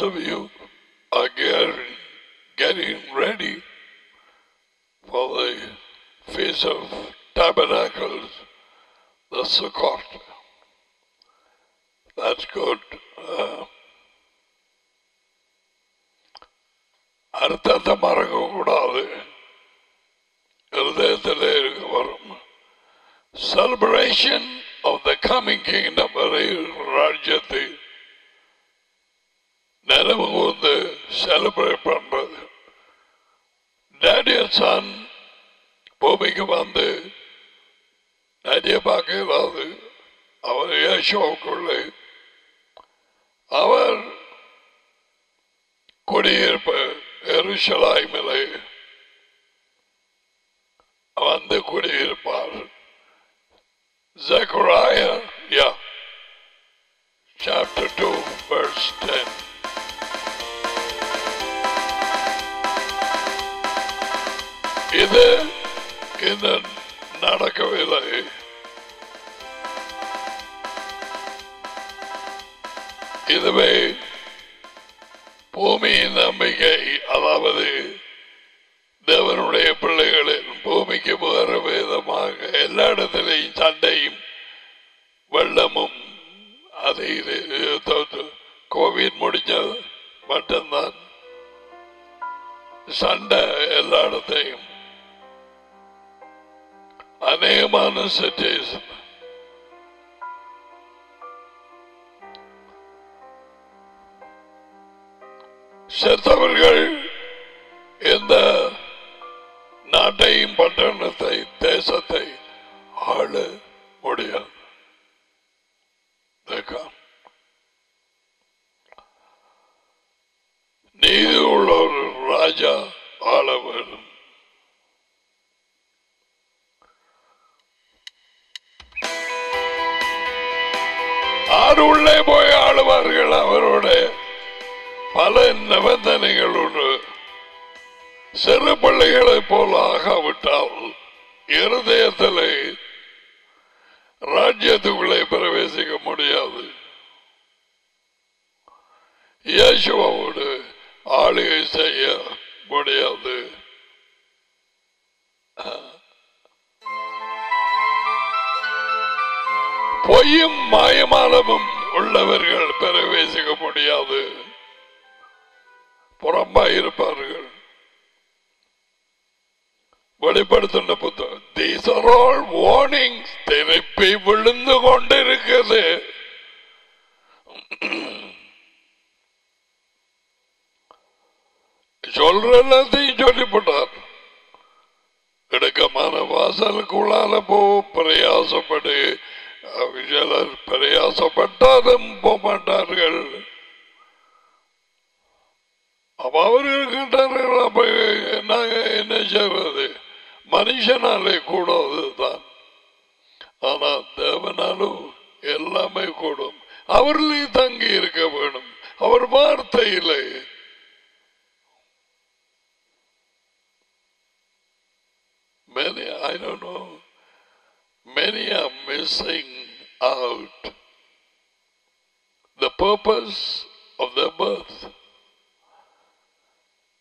of you வெளிப்படுத்தின புத்தகம். These are all warnings திருப்பி விழுந்து கொண்டிருக்கிறது. சொல்ற எல்லாத்தையும் சொல்லிவிட்டார். இடுக்கமான வாசலுக்குள்ளால போ பிரயாசப்படு. சிலர் பிரயாசப்பட்டாலும் போக மாட்டார்கள் அப்ப அவர்கள் கேட்டார்கள் அப்ப நாங்க என்ன செய்வது? மனுஷனாலே கூடாதுதான் ஆனா தேவனாலும் எல்லாமே கூடும் அவர்களே தங்கி இருக்க வேணும் அவர் வார்த்தையிலே Many, I don't know, many are missing out the purpose of their birth.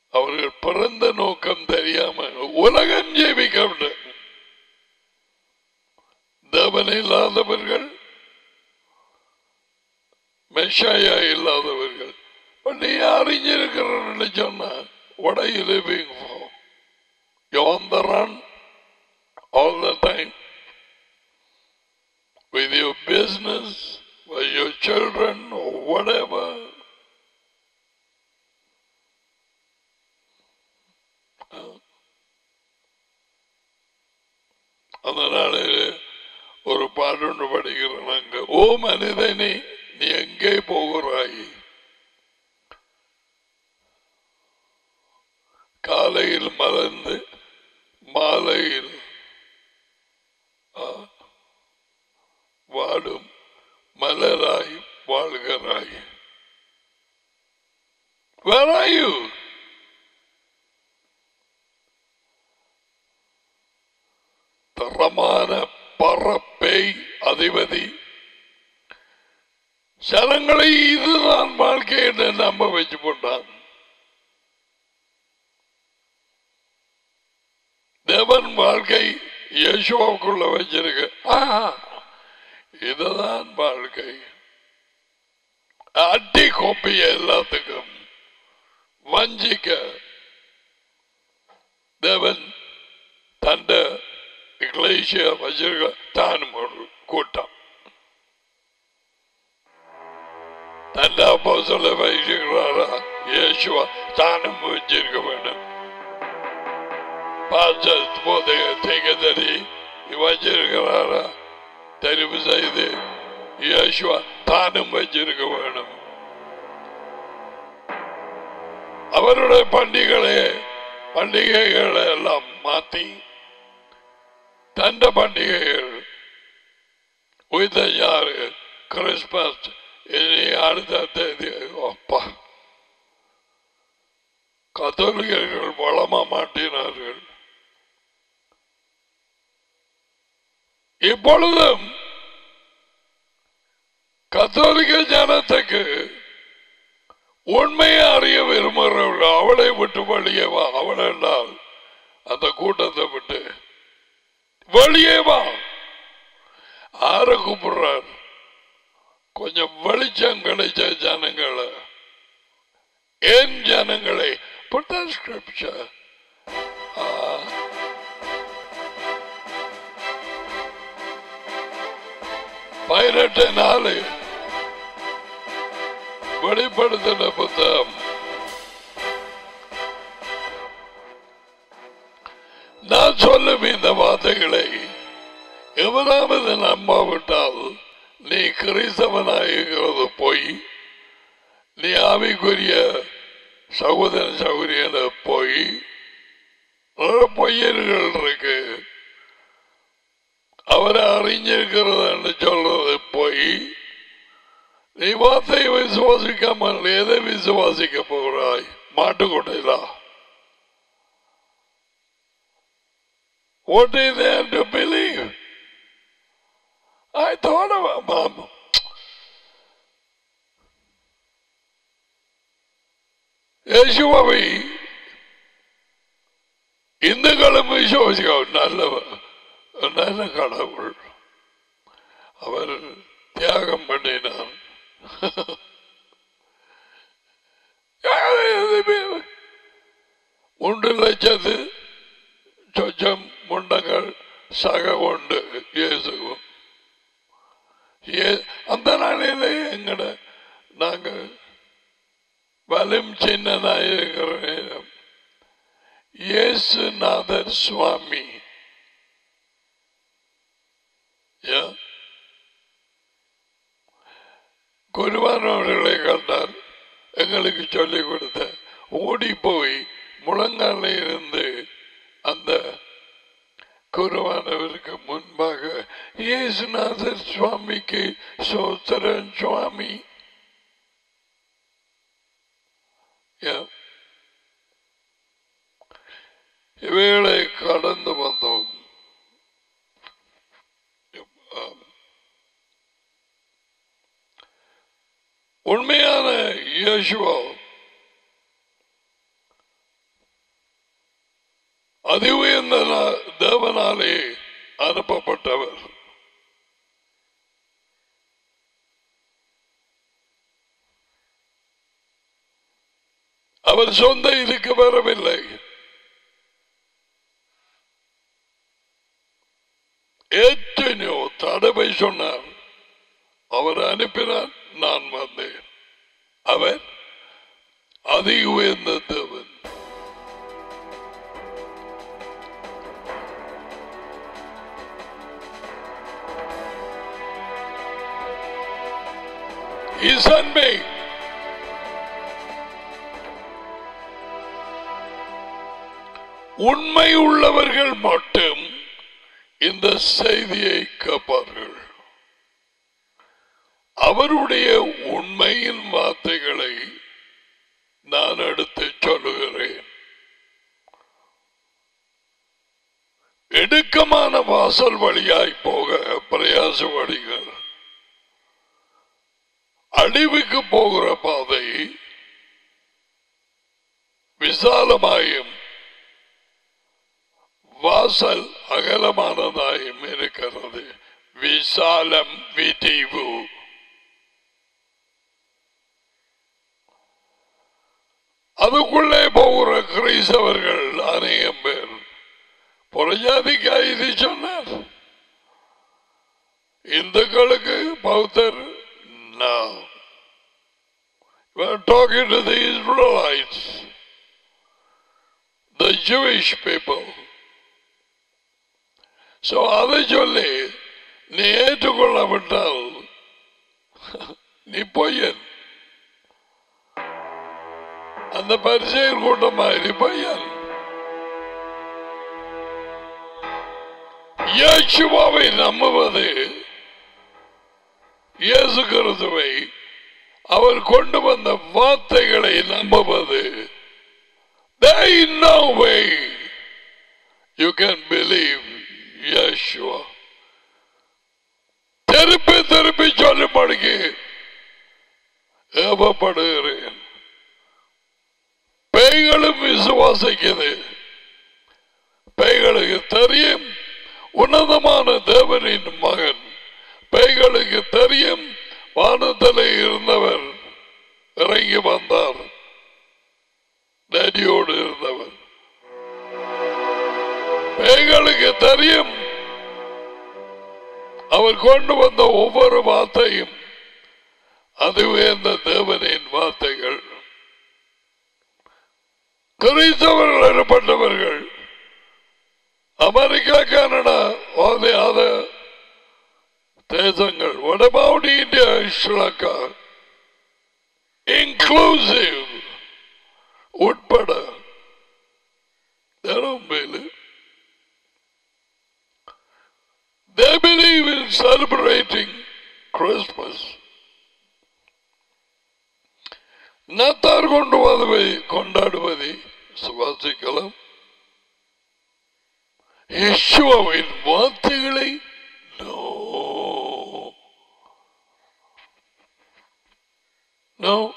அவர்கள் பிறந்த நோக்கம் தெரியாம உலகம் ஜெயிக்க தேவன் இல்லாதவர்கள் மெஷாயா இல்லாதவர்கள் நீ அறிஞ்சிருக்கிறன்னு சொன்ன what are you living for you're on the run all the time with your business with your children or whatever அதனால ஒரு பாட்டு படிக்கிறோம் அங்க ஓ மனிதனே நீ எங்கே போகிறாய்? காலையில் மலர்ந்து மாலையில் வாடும் மலராய் வாழ்கிறாய். Where are தரமான பறப்பேய் அதிபதி. ஜனங்களை இதுதான் வாழ்க்கை என்று நம்ப வச்சு போட்டான். தேவன் வாழ்க்கை யேசுவாவுக்குள்ள வச்சிருக்கு. இதுதான் வாழ்க்கை. அட்டி கோப்பி எல்லாத்துக்கும் வஞ்சிக்க. தேவன் தண்டை இக்லேசிய வச்சிருக்க தானும் ஒரு கூட்டம். தந்த அப்போ சொல்ல வைக்கிறாரா இயேசுவா தானும் வச்சிருக்க வேண்டும். பாஸ்டர் போதைய தேகதறி வச்சிருக்கிறாரா? தெரிவு செய்து இயேசுவா தானும் வச்சிருக்க வேண்டும். அவருடைய பண்டிகைகளை பண்டிகைகளை எல்லாம் மாத்தி தண்ட பண்டிகைகள் உயிர் யாரு கிறிஸ்மஸ் இனி அடுத்த தேதி. அப்பா. கத்தோலிகர்கள் வளமா மாட்டினார்கள். இப்பொழுதும் கத்தோலிக்க ஜனத்துக்கு உண்மையை அறிய விரும்புகிறவர்கள் அவளை விட்டு வழியவா வா அவள் என்றால் அந்த கூட்டத்தை விட்டு வெளியே வா. ஆற கூப்பிடுறார். கொஞ்சம் வெளிச்சம் கிடைச்ச ஜனங்களை. ஏன் ஜனங்களை? Put பதினெட்டு நாலு வெளிப்படுத்தின புத்தகம். நான் சொல்லும் இந்த வார்த்தைகளை எவராவது நம்பாவிட்டால் நீ கிறிஸ்தவனாயிருக்கிறது போய் நீ ஆவிக்குரிய சகோதரன் சகோதரியன போய் பொய்யர்கள் இருக்கு. அவரை அறிஞ்சிருக்கிறது சொல்றது போய் நீ வார்த்தையை விசுவாசிக்காமல் எதை விசுவாசிக்க போகிறாய்? மாட்டுக்கொட்டையிலா? What is there to believe? I thought about Mom. யேசுவை இந்துக்களும் விசுவாசிக்க நல்லவர் நல்ல கடவுள் அவர் தியாகம் பண்ணினார் மூன்று லட்சத்து சொச்சம் முண்டங்கள் சக கொண்டு இயேசுவும். அந்த நாளிலே எங்கட நாங்கள் வலும் சின்னனாயிருக்கிற நேரம் இயேசுநாதர் சுவாமி. குருவான் அவர்களை கண்டார் எங்களுக்கு சொல்லிக் கொடுத்த ஓடி போய் முழங்கால இருந்து அந்த குருவானவருக்கு முன்பாக இயேசுநாதர் சுவாமிக்கு சோத்திரன் சுவாமி. இவைகளை கடந்து வந்தோம். உண்மையான இயேசுவா அதி உயர்ந்த தேவனாலே அனுப்பப்பட்டவர். அவர் சொந்த இதுக்கு வரவில்லை. எத்தனையோ தடவை சொன்னார் அவர் அனுப்பினார் நான் வந்தேன். அவர் அதிக உயர்ந்த தேவன். He sent உண்மை உள்ளவர்கள் மட்டும் இந்த செய்தியை கேட்பார்கள். அவருடைய உண்மையின் வார்த்தைகளை நான் எடுத்து சொல்லுகிறேன். இடுக்கமான வாசல் வழியாய் போக பிரயாசப்படுங்கள். முடிவுக்கு போகிற பாதை விசாலமாயும் வாசல் அகலமானதாயும் இருக்கிறது. விசாலம் விதிவு. அதுக்குள்ளே போகிற கிரைசவர்கள் அநேகம் பேர். புறஜாதிக்காய் இது சொன்னார். இந்துக்களுக்கு பௌத்தர் நான். We're talking to the Israelites, the Jewish people. So அதை சொல்லி நீ ஏற்றுக்கொள்ளப்பட்டால் நீ பொய்யன் அந்த பரிசெயல் கூட்டம் மாதிரி பையன் இயேசுவாவை நம்புவது இயேசு கிறிஸ்துவை அவர் கொண்டு வந்த வார்த்தைகளை நம்புவது. There is no way you can believe Yeshua. திருப்பி திருப்பி சொல்லும்படிக்கு ஏவப்படுகிறேன். பேய்களும் விசுவாசிக்குது. பேய்களுக்கு தெரியும். உன்னதமான தேவனின் மகன். பேய்களுக்கு தெரியும். வானத்திலே இருந்தவர் இறங்கி வந்தார். நதியோடு இருந்தவர். பேய்களுக்கு தெரியும் அவர் கொண்டு வந்த ஒவ்வொரு வார்த்தையும் அதுவே அந்த தேவனின் வார்த்தைகள். கிறிஸ்தவர்கள் எனப்பட்டவர்கள் அமெரிக்கா கனடா ஆத Tezangal. What about India Sri Lanka? Inclusive ഉൾപ്പെട their own. They believe in celebrating Christmas. നത്താർ കൊണ്ടുപോയി കൊണ്ടാടുമതി സുവാസിക്കലം യേശു അവൻ വാർത്തകളെ No.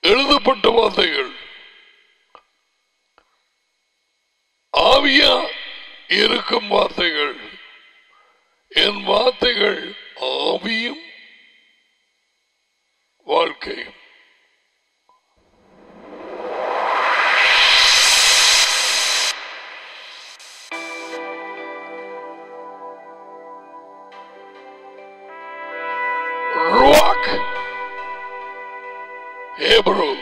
எழுதப்பட்ட வார்த்தைகள். ஆவியா இருக்கும் வார்த்தைகள். என் வார்த்தைகள் ஆவியும் வாழ்க்கையும். Hebrew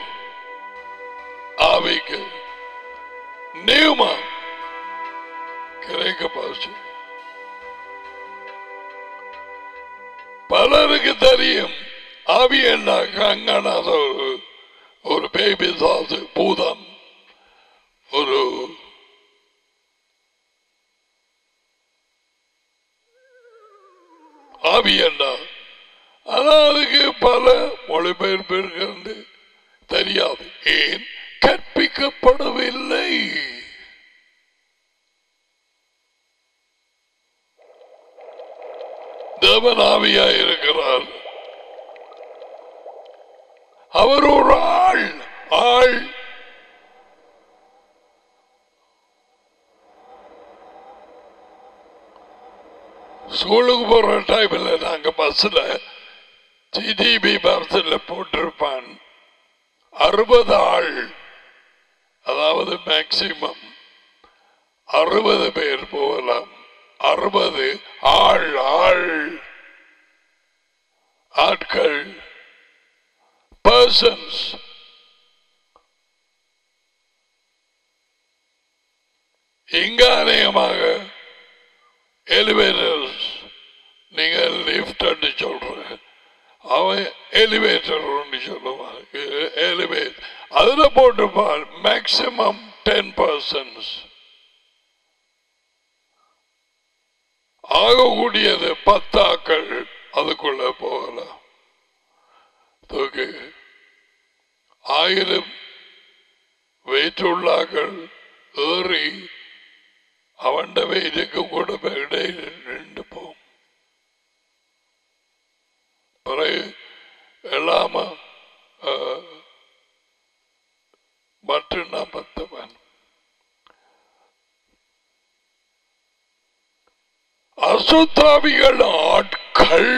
ஆவிக்கு நியூமா கிரேக்க பாஷை பலருக்கு தெரியும் ஆவி என்ன அங்கானாத ஒரு ஒரு பேபி சாசு பூதம். ஒரு ஆவி என்ன? ஆனா அதுக்கு பல மொழிபெயர்ப்பு இருக்கிறது தெரியாது ஏன் கற்பிக்கப்படவில்லை. தேவனாவியா இருக்கிறார். அவர் ஒரு ஆள் ஆள். ஸ்கூலுக்கு போற டைம்ல நாங்க பஸ்ல ஜிடிபி பஸ்ல போட்டிருப்பான். அறுபது ஆள். அதாவது மேக்சிமம் அறுபது பேர் போகலாம். அறுபது ஆள் ஆள். ஆட்கள். பர்சன்ஸ் இங்க அநேகமாக எலிவேட்டர்ஸ் நீங்கள் லிப்ட் சொல்றேன். அவன் எலிவேட்டர் ஒன்று சொல்லுவான். எலிவேட் அதில் போட்டுப்பான் மேக்சிமம் டென் பர்சன்ஸ் ஆகக்கூடியது பத்தாக்கள் அதுக்குள்ள போகலாம். தூக்கி. ஆயிரம் வெயிற்றுள்ளாக்கள் ஏறி அவண்ட வெயிலுக்கு கூட எல்லாம மற்றும் நாற்பத்தவன் அசுத்தாவிகள் ஆட்கள்.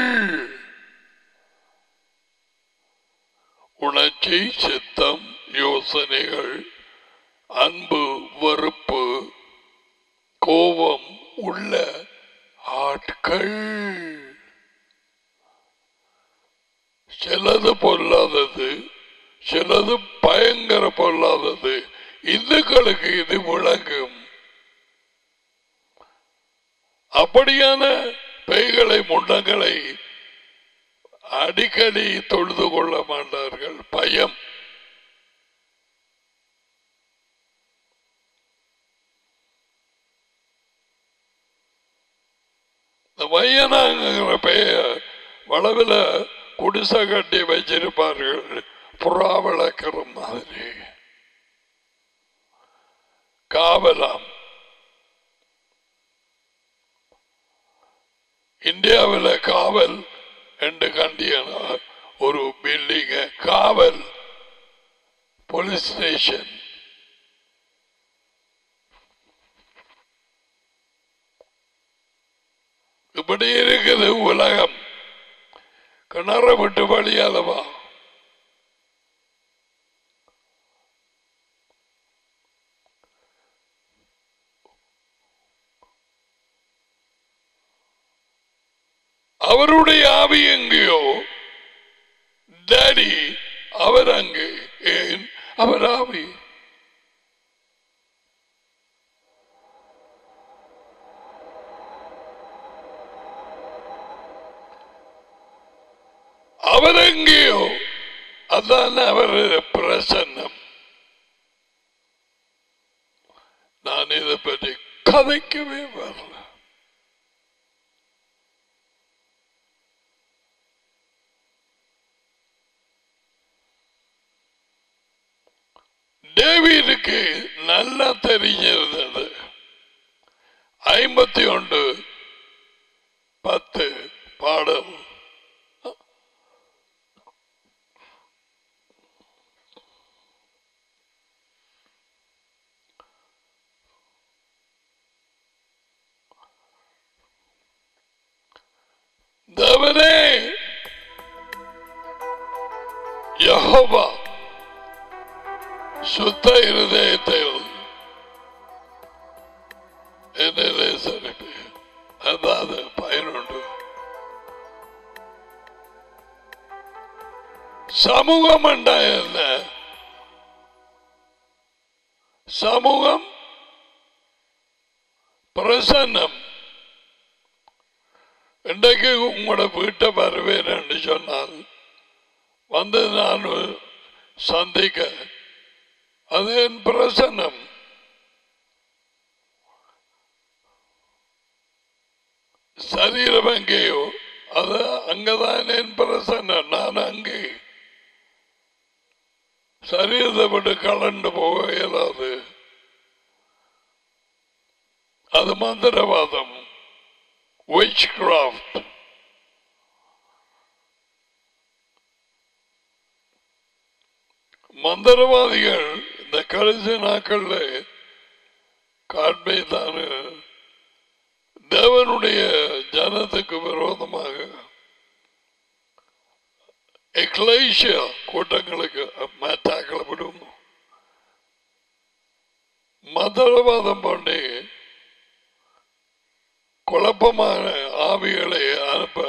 உணர்ச்சி சித்தம் யோசனைகள் அன்பு வெறுப்பு கோபம் உள்ள ஆட்கள். சிலது பொல்லாதது சிலது பயங்கர பொல்லாதது. இந்துக்களுக்கு இது விளங்கும். அப்படியான பெய்களை முண்டங்களை அடிக்கடி தொழுது கொள்ள மாட்டார்கள். பயம். இந்த மையனாங்கிற பெயர் வளவில் குடிசை கட்டி வச்சிருப்பார்கள் புறா விளக்கிற மாதிரி. காவலாம். இந்தியாவில் காவல் என்று கண்டியன? ஒரு பில்டிங் காவல் போலீஸ் ஸ்டேஷன். இப்படி இருக்குது உலகம். கிணற விட்டு வழியாதவா? அவருடைய ஆவி எங்கேயோ? டேடி அவர் அங்கே. ஏன்? அவர் ஆவி. அதான் அவர் பிரசன்னம். நான் இதை பற்றி கதைக்கவே வரல. டேவிடுக்கு நல்லா தெரிஞ்சிருந்தது. ஐம்பத்தி ஒன்று பத்து பாடல் சமூகம் என்றால் என்ன? சமூகம் பிரசன்னம். இன்றைக்கு உங்களோட வீட்டை வருவேன் என்று சொன்னால் வந்து நான் சந்திக்க அது என் பிரசன்னம். சரீரம் எங்கேயோ அது அங்கதான் என் பிரசன்னம். நான் அங்கே சரீரத்தை விட்டு கலண்டு போக இயலாது. அது மந்திரவாதம். வெச் கிராஃப்ட் மந்திரவாதிகள் இந்த கடைசி நாட்கள்ல காண்பைத்தான தேவனுடைய ஜனத்துக்கு விரோதமாக எக்லேஷியா கூட்டங்களுக்கு மேட்டாக்களை விடும் மந்திரவாதம் பண்ணி குழப்பமான ஆவிகளை அனுப்ப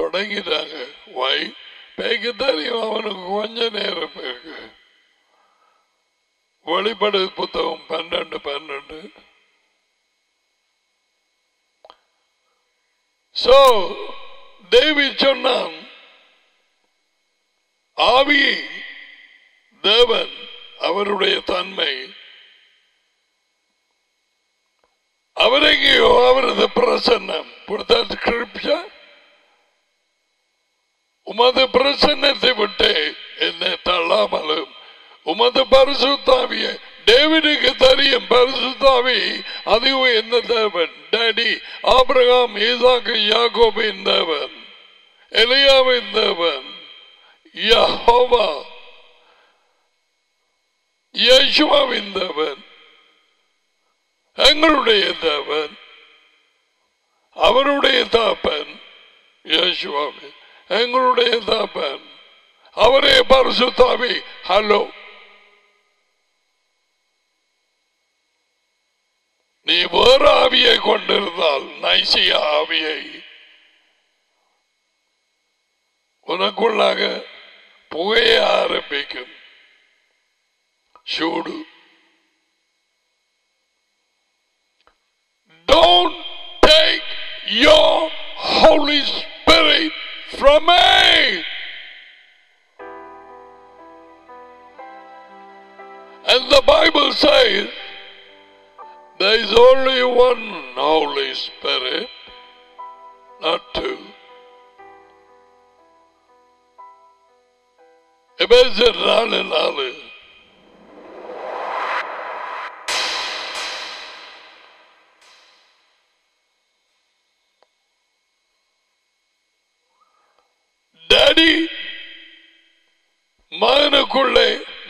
தொடங்கிட்டாங்க. வை பேய்க்கு தெரியும் அவனுக்கு கொஞ்ச நேரம் இருக்கு. வழிபடு புத்தகம் பன்னெண்டு பன்னெண்டு. சோ தேவி சொன்னான் ஆவி தேவன் அவருடைய தன்மை. அவரெங்கேயோ அவரது பிரசன்னம். உமது பிரசன்னத்தை விட்டு என்னை தள்ளாமலும் உமது பரிசுத்தாவிய டேவிடுக்கு தெரியும் பரிசுத்தாவி அதுவும் என்ன தேவன்? டேடி ஆபிரகாம் ஈசாக்கு யாகோபின் தேவன். எலியாவின் தேவன் யஹோவா யேசுவாவின் தேவன் எங்களுடைய தேவன் அவருடைய தாப்பன் யேசுவாவின் எங்களுடைய தாப்பன் அவரே பரிசுத்தாவி ஹலோ. நீ வேறு ஆவியை கொண்டிருந்தால் நைசிய ஆவியை உனக்குள்ளாக புகைய ஆரம்பிக்கும் சூடு Don't take your Holy Spirit from me. And the Bible says there is only one Holy Spirit, not two. எபேசர் நாலு நாலு டேடி மகனுக்குள்ளே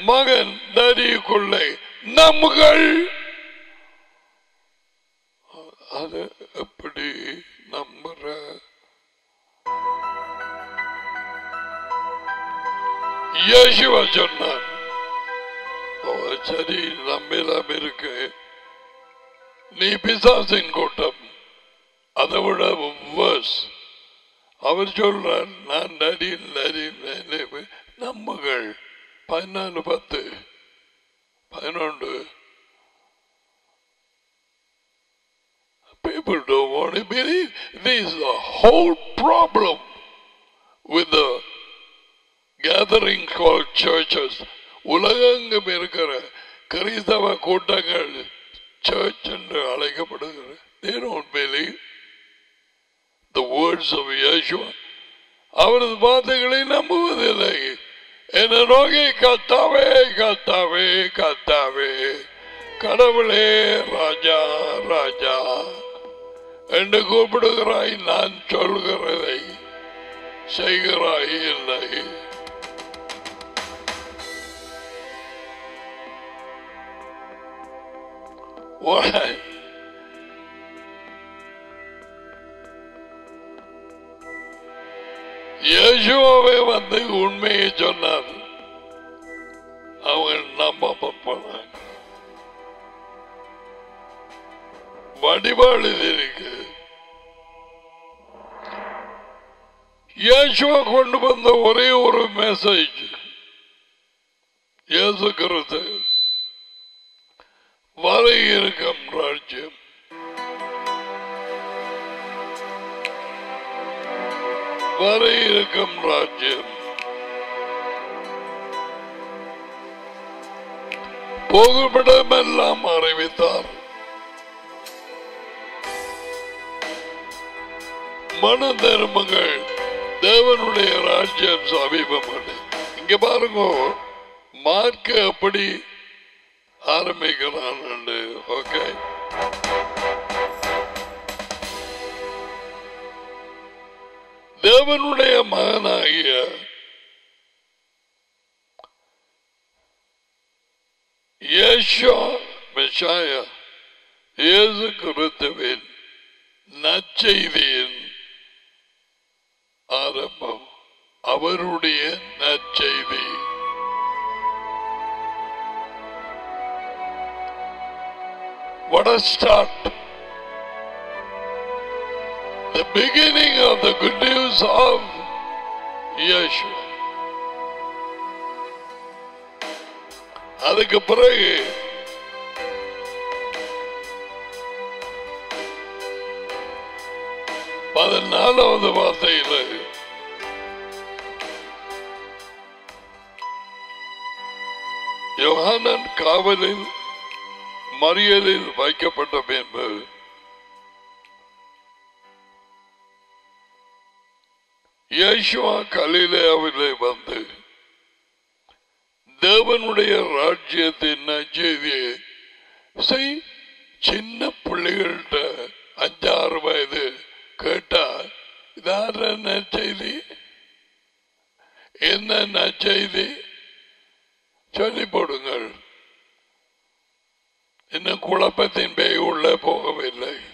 மகன் டேடிக்குள்ளே நம்கள். அது எப்படி நம்புற? இயேசுவா சொன்னார். ஓ, சரி நம்பலாம் இருக்கு நீ பிசாசின் கூட்டம். அதை விட worse. அவர் சொல்றார் நான் நடி நடி நம்மகள் பதினாலு பத்து. பதினொன்று. People don't want to believe. This is the whole problem with the gathering call churches. உலகெங்கும் இருக்கிற கிறிஸ்தவ கூட்டங்கள் சர்ச் என்று அழைக்கப்படுகிற they don't believe the words of Yeshua. அவரது வார்த்தைகளை நம்புவதில்லை. என்ன நோக்கி கத்தாவே கத்தாவே கத்தாவே கடவுளே ராஜா ராஜா. என்று கூப்பிடுகிறாய் நான் சொல்கிறதை செய்கிறாய் இல்லை. Why? இயேசுவே வந்து உண்மையை சொன்னார் அவங்க நம்ப போனாங்க வடிவாளி இருக்கு இயேசுவா கொண்டு வந்த ஒரே ஒரு மெசேஜ் இயேசு கருத்து வர இருக்கும் ராஜ்யம் வர இருக்கும் ராஜ்யம் போகுமிடமெல்லாம் அறிவித்தார். மன தர்மங்கள் தேவனுடைய ராஜ்யம் சமீபம் இங்க பாருங்க மார்க்க அப்படி ஆரம்பிக்கிறான் ஓகே தேவனுடைய மகனாகிய இயேசு இயேசு கிறிஸ்துவின் நற்செய்தியின் ஆரம்பம். அவருடைய நற்செய்தி. What a start! The beginning of the good news of Yeshua. அதுக்கு பிறகு பதினாலாவது வார்த்தையில் யோகானன் காவலில் மறியலில் வைக்கப்பட்ட பின்பு இயேசுவா கலிலேயாவிலே வந்து தேவனுடைய ராஜ்யத்தின் நற்செய்தியை செய் சின்ன பிள்ளைகள்கிட்ட அஞ்சாறு வயது கேட்டா இதார செய்தி என்ன செய்தி சொல்லி போடுங்கள். இன்னும் குழப்பத்தின் பேய் உள்ளே போகவில்லை.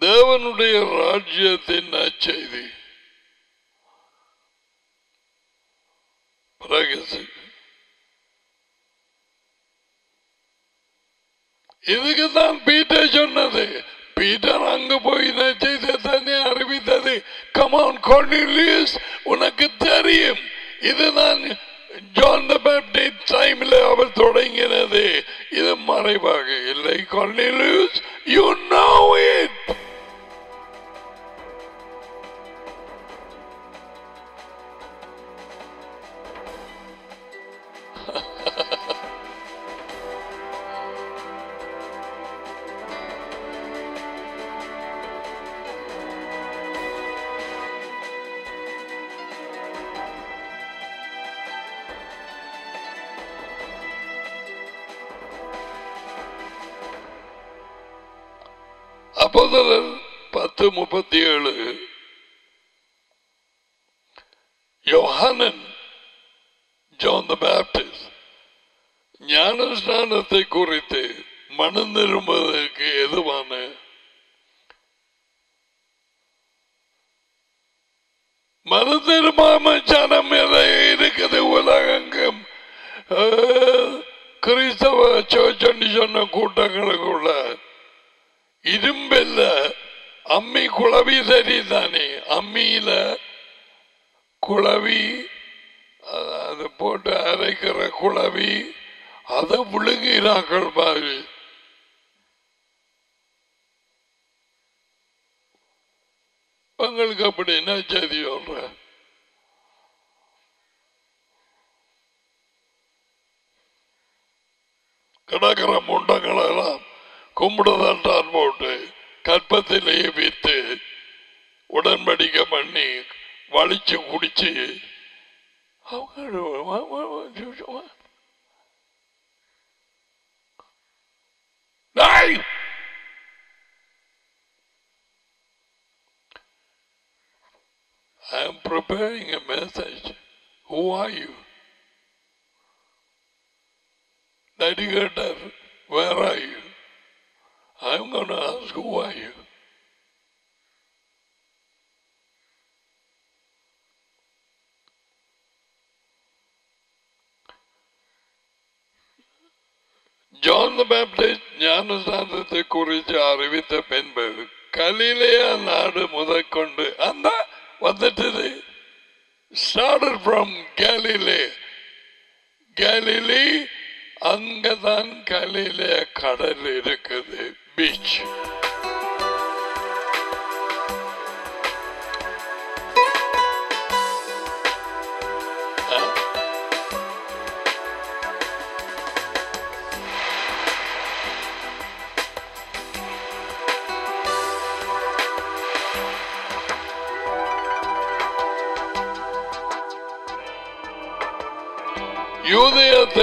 தேவனுடைய ராஜ்யத்தின் நற்செய்தி. பிறகு இதுக்கு பீட்டர் சொன்னது. பீட்டர் அங்கு போய் நச்செய்தி தன்னை அறிவித்தது. கமான் கொர்னிலியஸ் உனக்கு தெரியும். இதுதான் ஜான் த பேப்டிஸ்ட் டைம்ல அவர் தொடங்கினது இது மறைவாக இல்லை கொர்னிலியஸ் யூ நோ இட் அப்போதலர் ஞானத்தை குறித்து மனம் திரும்புவதற்கு எதுவான மனம் திரும்பாம ஜனம் எதை இருக்குது உலகெங்கும்? கிறிஸ்தவ சோச்சன்னு சொன்ன கூட்டங்களுக்குள்ள இரும்பில்ல அம்மி குழவி சரிதானே? அம்மியில குழவி அது போட்டு அரைக்கிற குழவி அதை விழுங்கினாக்கள் பாரு. உங்களுக்கு அப்படி என்ன செய்தி சொல்ற கிடக்கிற முண்டங்களெல்லாம் கும்பிடுதான் போட்டு கற்பத்திலேயே வித்து உடன்படிக்க பண்ணி வலிச்சு குடிச்சு அவங்க I am preparing a message. Who are you? Navigator, where are you? I'm going to ask, who are you? John the Baptist. ஞானஸ்தானத்தை குறித்து அறிவித்த பின்பு கலிலேய நாடு முதற்கொண்டு அந்த வந்துட்டது. ஸ்டார்டர் ஃப்ரம் கலிலே Galilee அங்கதான் கலிலே கடல் இருக்குது. பீச்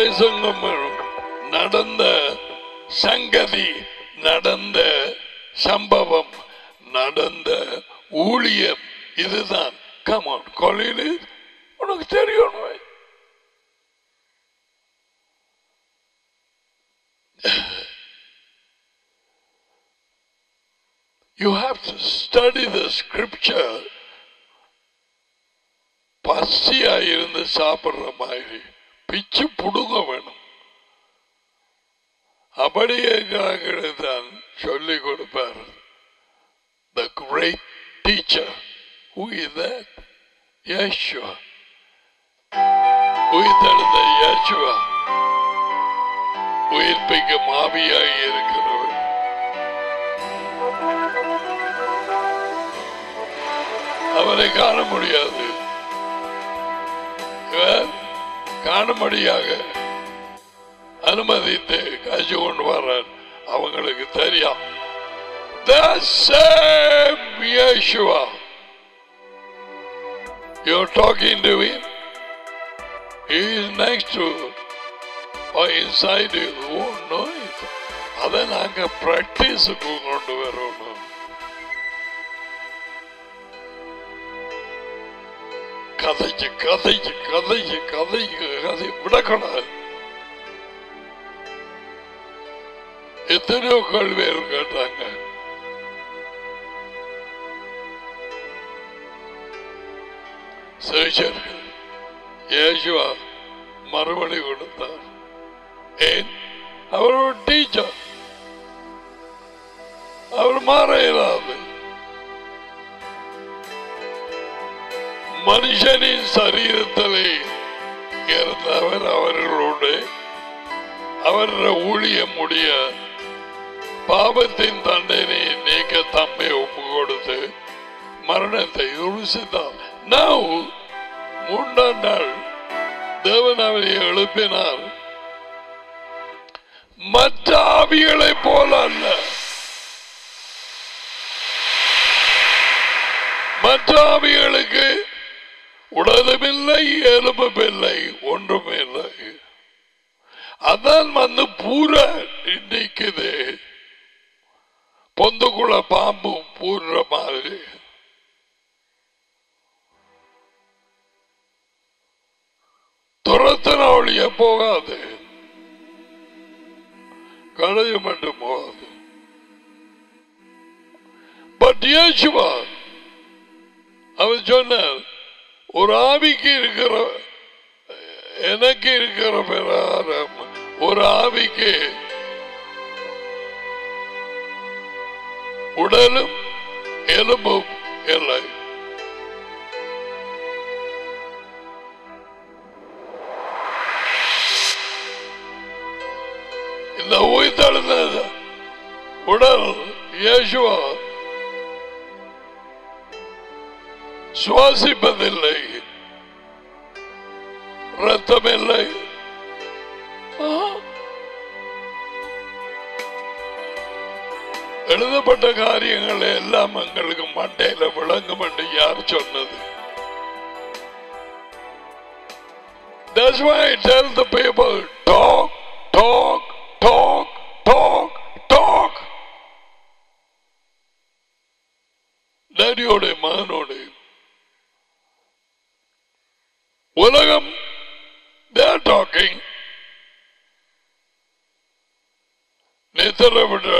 தேசங்கம் நடந்த சங்கதி நடந்த சம்பவம் நடந்த ஊழியம் இதுதான். கமான் கொலையில் உனக்கு தெரியும் You have to study the scripture. பசியா இருந்து சாப்பிடுற மாதிரி. பிச்சு புடுங்க வேணும். அப்படியே தான் சொல்லிக் கொடுப்பார். The great teacher who is that Yeshua? உயிர்த்தெழுந்த Yeshua? உயிர்ப்பிக்க ஆவியாய் இருக்கிறவர். அவரை காண முடியாது. இவர் காணும்படியாக அனுமதித்து காட்சி கொண்டு வர்றார் அவங்களுக்கு தெரியும் You're talking to him. He is next to you or inside you. You won't know it. அதை நாங்க பிராக்டிஸுக்கு கொண்டு வரணும் கதைக்கு கதைக்கு கதைக்கு கதைக்கு கதை விடக்கூடாது எத்தனையோ கேள்வியர் கேட்டாங்க. சேஷர்கள் இயேசுவா மறுபடி கொடுத்தார். ஏன்? அவர் ஒரு டீச்சர். மனுஷனின் சரீரத்திலே இருந்தவர் அவர்களோடு அவருடைய ஊழிய முடிய பாவத்தின் தண்டனை நீக்க தம்மை ஒப்பு கொடுத்து மரணத்தை உருசித்தார் நான் மூன்றாம் நாள் தேவன் அவரை எழுப்பினார். மற்ற ஆவிகளை போல அல்ல. மற்ற ஆவிகளுக்கு உடலுமில்லை எலும்புமில்லை ஒன்றுமில்லை. அதான் வந்து பூரா நிற்குது. பொந்துக்குள்ள பாம்பு பூர்ற மாதிரி. துரத்தின ஒழிய போகாது. கடைய மட்டும் போகாது. பட் இயேசுவா அவர் சொன்னார் ஒரு ஆவிக்கு இருக்கிற எனக்கு இருக்கிற பிரகாரம் ஒரு ஆவிக்கு. உடலும் எலும்பும் இல்லை. இந்த உயிர்த்தெழுந்த உடல் இயேசுவா. சுவாசிப்பதில்லை. ரத்தம் இல்லை எழுதப்பட்ட காரியங்கள் எல்லாம் எங்களுக்கு மண்டையில விளங்கும் என்று யார் சொன்னது? That's why I tell the people, talk, talk, talk, talk, talk. டேடியோட மகனோட உலகம் they're talking நித்திர விட்டு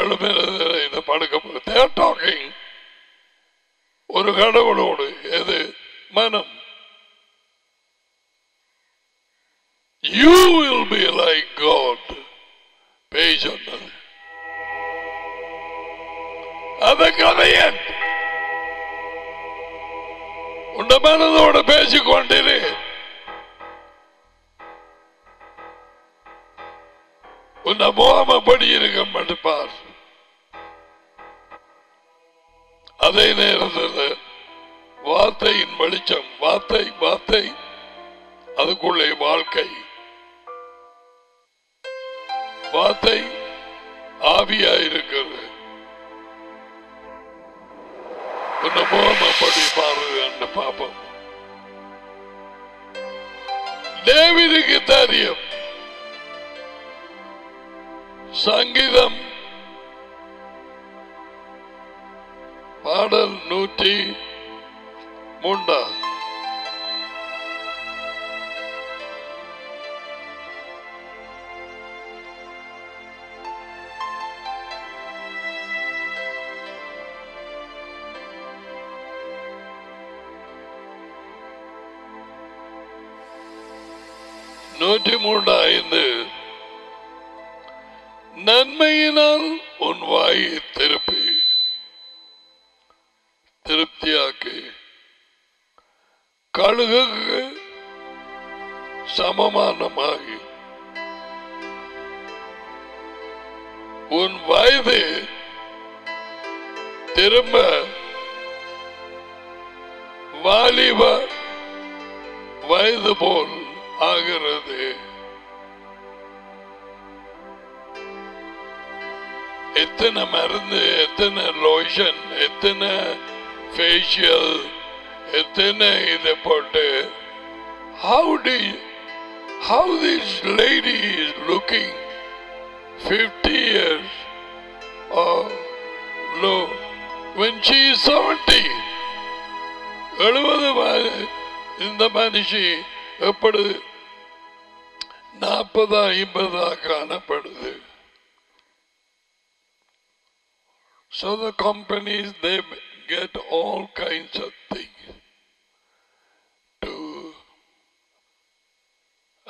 முகம் பாடல் நூற்றி மூண்டா நூற்றி மூன்று ஐந்து. நன்மையினால் உன் வாயை கழுகுக்கு சமமானமாகி. உன் வயது திரும்ப வாலிப வயது போல் ஆகிறது. எத்தனை மருந்து எத்தனை லோஷன் எத்தனை ஃபேஷியல் எத்தனை இதை போட்டு how do you, how this lady is looking 50 years or low when she is 70 எழுபது வயது இந்த மனுஷி எப்படி நாற்பது ஐம்பதா காணப்படுது So the companies they get all kinds of things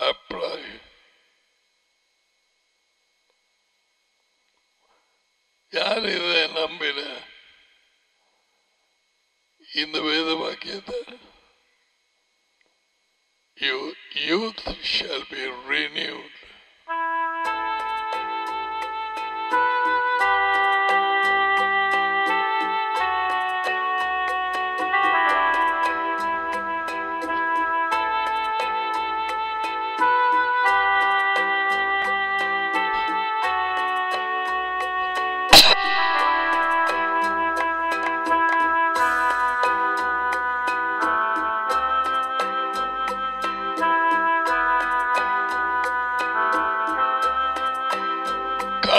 apply. யார் இதை நம்பின இந்த வேத வாக்கியத்தை You, youth shall be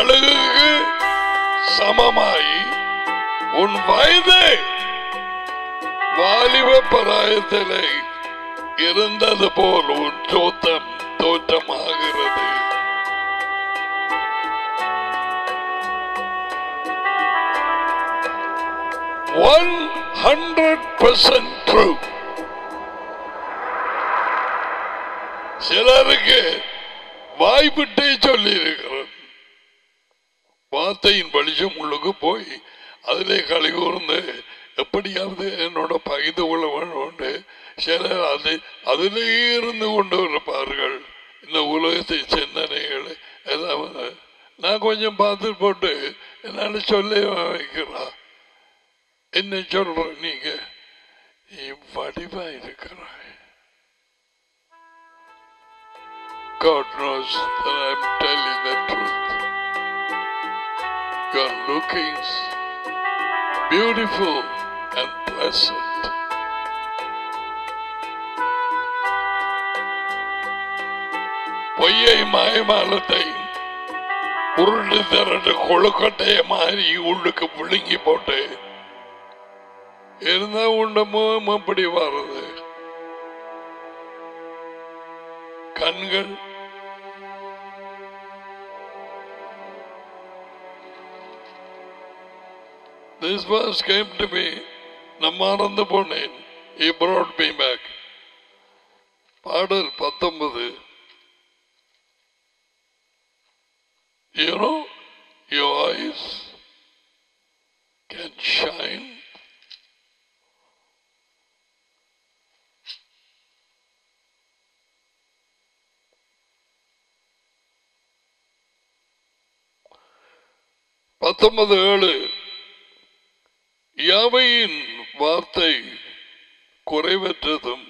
அழகுக்கு சமமாய் உன் வயது வாலிப பராயத்திலே இருந்தது போல் உன் தோட்டம் தோற்றமாகிறது. ஒன் ஹண்ட்ரட் பர்சன்ட் ட்ரூ சிலருக்கு வாய்ப்பிட்டே சொல்லி இருக்கிறது வார்த்தையின் வெளிச்சம் உள்ளுக்கு போய் அதிலே களி கூர்ந்து எப்படியாவது என்னோட பகிர்ந்து கொள்ள வேண்டும் சிலர் அது அதிலே இருந்து கொண்டு இருப்பார்கள். இந்த உலகத்தை சிந்தனைகள் ஏதாவது நான் கொஞ்சம் பார்த்து போட்டு என்னால் சொல்ல வைக்கிறா. என்ன சொல்ற நீங்க? வடிவா இருக்கிறாய். God knows that I'm telling the truth. Good looking beautiful and pleasant. பொய்யை மாயமானத்தை உருண்டு திரண்டு கொழுக்கட்டைய மாறி உள்ளுக்கு விழுங்கி போட்டு இருந்தா உண்ட முகம் அப்படி வர்றது கண்கள் This verse came to me. நான் மறந்து போனேன் He brought me back. பாடல் பத்தொன்பது You know, your eyes can shine. பத்தொன்பது ஏழு யாவையின் வார்த்தை குறைவற்றதும்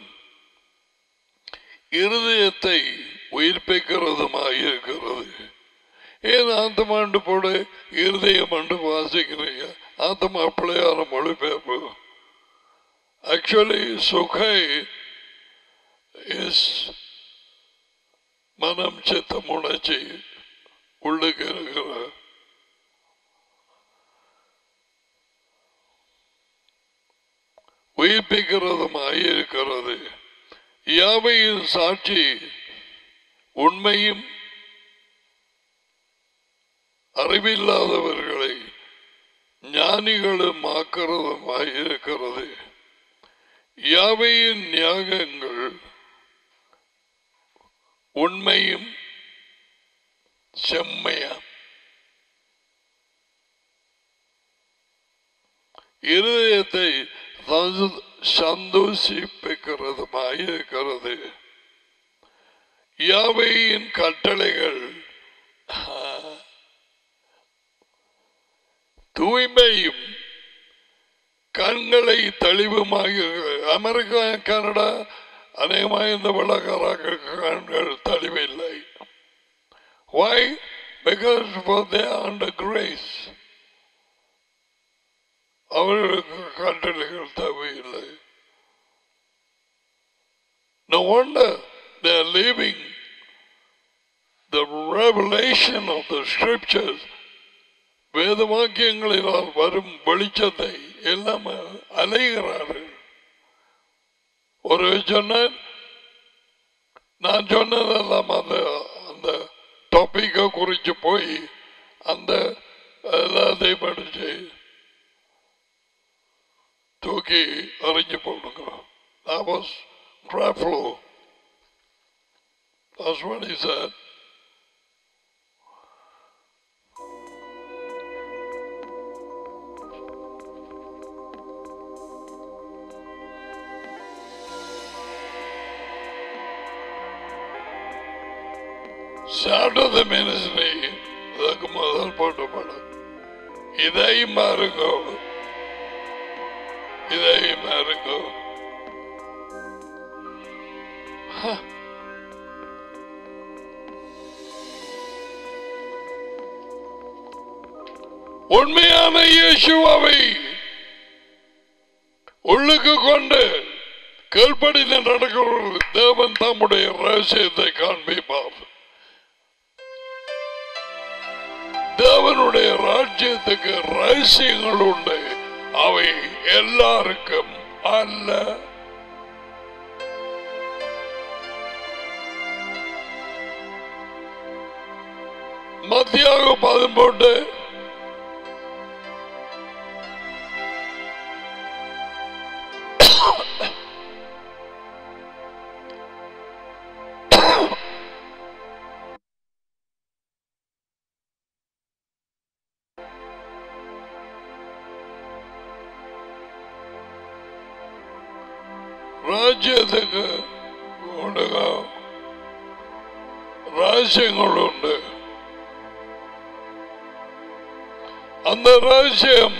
இருதயத்தை உயிர்ப்பிக்கிறதுமாயிருக்கிறது. ஏன் ஆத்தமாண்டு போட இருதயம் ஆண்டு வாசிக்கிறீங்க ஆத்தமா பிள்ளையார மொழிபெயர்ப்பு. ஆக்சுவலி சுகை இஸ் மனம் சித்தம் உணர்ச்சி உள்ளுக்கு இருக்கிற உயிர்ப்பிக்கிறதுமாய் இருக்கிறது. யாவையின் சாட்சி உண்மையும் அறிவில்லாதவர்களை ஞானிகளும் ஆக்கிறதுமாய் இருக்கிறது. யாவையின் நியாகங்கள் உண்மையும் செம்மையா? இருதயத்தை சந்தோஷிப்பிக்கிறதுமாக இருக்கிறது யாவையின் கட்டளைகள் தூய்மையும் கண்களை தெளிவுமாக அமெரிக்கா கனடா அநேகமாக இந்த வெள்ளக்காராக கண்கள் தெளிவில்லை Why? Because for they are under grace. அவர்களுக்கு கட்டளைகள் தேவையில்லை. No wonder they are leaving the revelation of the scriptures. வேத வாக்கியங்களினால் வரும் வெளிச்சத்தை எல்லாம் அலைகிறார்கள். ஒரு சொன்னார் நான் சொன்னதெல்லாம் அந்த அந்த டாபிக்கை குறித்து போய் அந்த எல்லாத்தையும் படிச்சு தூக்கி அறிஞ்சு போடுங்க That was Craflow. That's what he said. Start of the ministry, அதுக்கு முதல் போட்ட படம் இதை மாறுங்கோ இதயமா இருக்கும். உண்மையான இயேசுவாவை உள்ளுக்கு கொண்டு கீழ்ப்படிந்து நடக்கிறவர்கள் தேவன் தம்முடைய ரகசியத்தை காண்பிப்பார். தேவனுடைய ராஜ்யத்துக்கு ரகசியங்கள் உண்டு. அவை எல்லாருக்கும் அல்ல. மத்தியாக பதம் போட்டு ராஜ்யத்துக்கு உண்டுக உண்டு அந்த ரகசியம்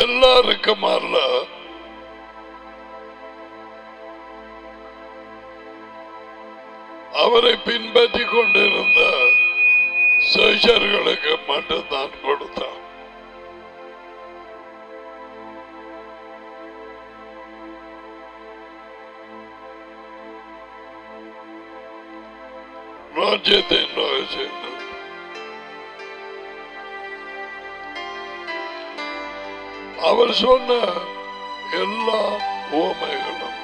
எல்லாருக்கும் அல்ல அவரை பின்பற்றி கொண்டிருந்த சேஷர்களுக்கு மட்டும்தான் கொடுத்தார் রাজ্যেতেন ரகசியங்கள் அவர் சொன்ன எல்லா ஓமைகளும்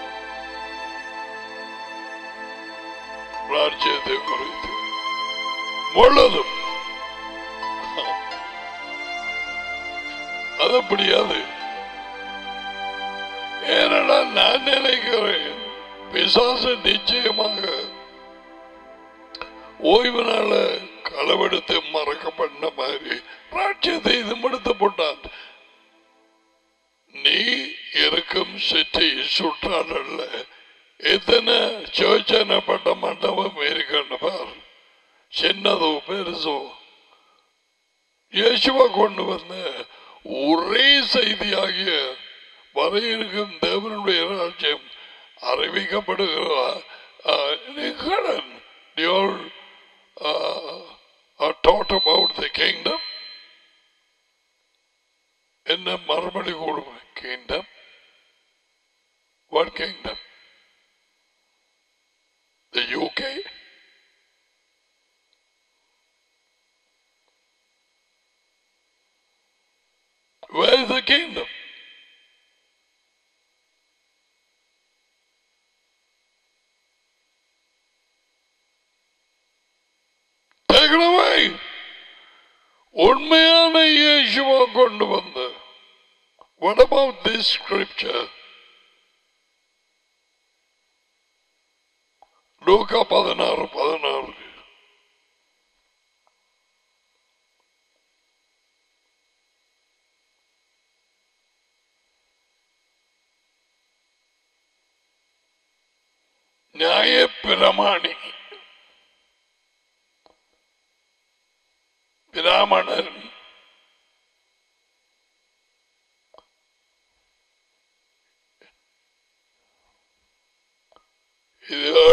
ராஜ்யத்தை குறித்து முழுதும் அது முடியாது ஏனடா நான் நினைக்கிறேன் பிசாசு நிச்சயமாக ஓய்வு நாள களவெடுத்து மறக்கப்பட்ட மாதிரி ராஜ்யத்தை இது மடுத்து போட்டான் நீ இருக்கும் சிட்டி சுற்றாடல்ல எத்தனை சோச்சனப்பட்ட மண்டபம் இருக்குன்னு பார். சின்னதோ பெருசோ. இயேசுவா கொண்டு வந்த ஒரே செய்தியாகிய வர இருக்கும் தேவனுடைய ராஜ்யம் அறிவிக்கப்படுகிறதா? Uh, are taught about the kingdom in the Marmadi kingdom. What kingdom? The you உண்மையான இயேசுவா கொண்டு வந்து What about this scripture? லூகா பதினாறு பதினாறு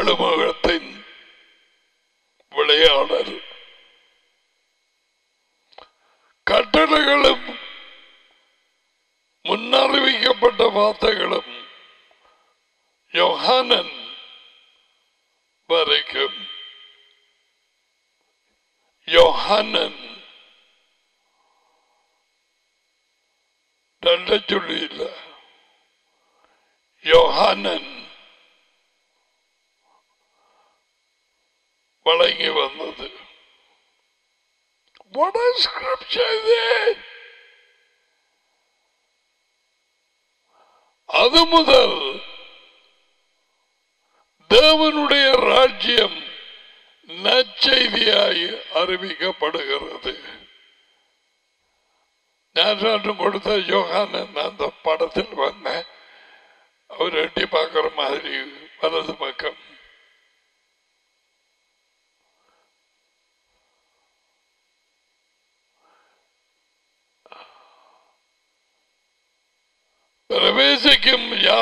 இது ஏழுமுகத்தின் விளையாடல் கட்டளைகளும் முன்னறிவிக்கப்பட்ட வார்த்தைகளும் யோகானன் வரைக்கும் யோகானன் ரெண்ட சொல்லி இல்ல யோகானன் வழங்கி வந்தது What a scripture there! அது முதல் தேவனுடைய ராஜ்யம் நற்செய்தியாய் அறிவிக்கப்படுகிறது. ஞானம் கொடுத்த யோகானன் அந்த படத்தில் வந்தேன். அவர் எட்டி பார்க்கிற மாதிரி வலது பக்கம்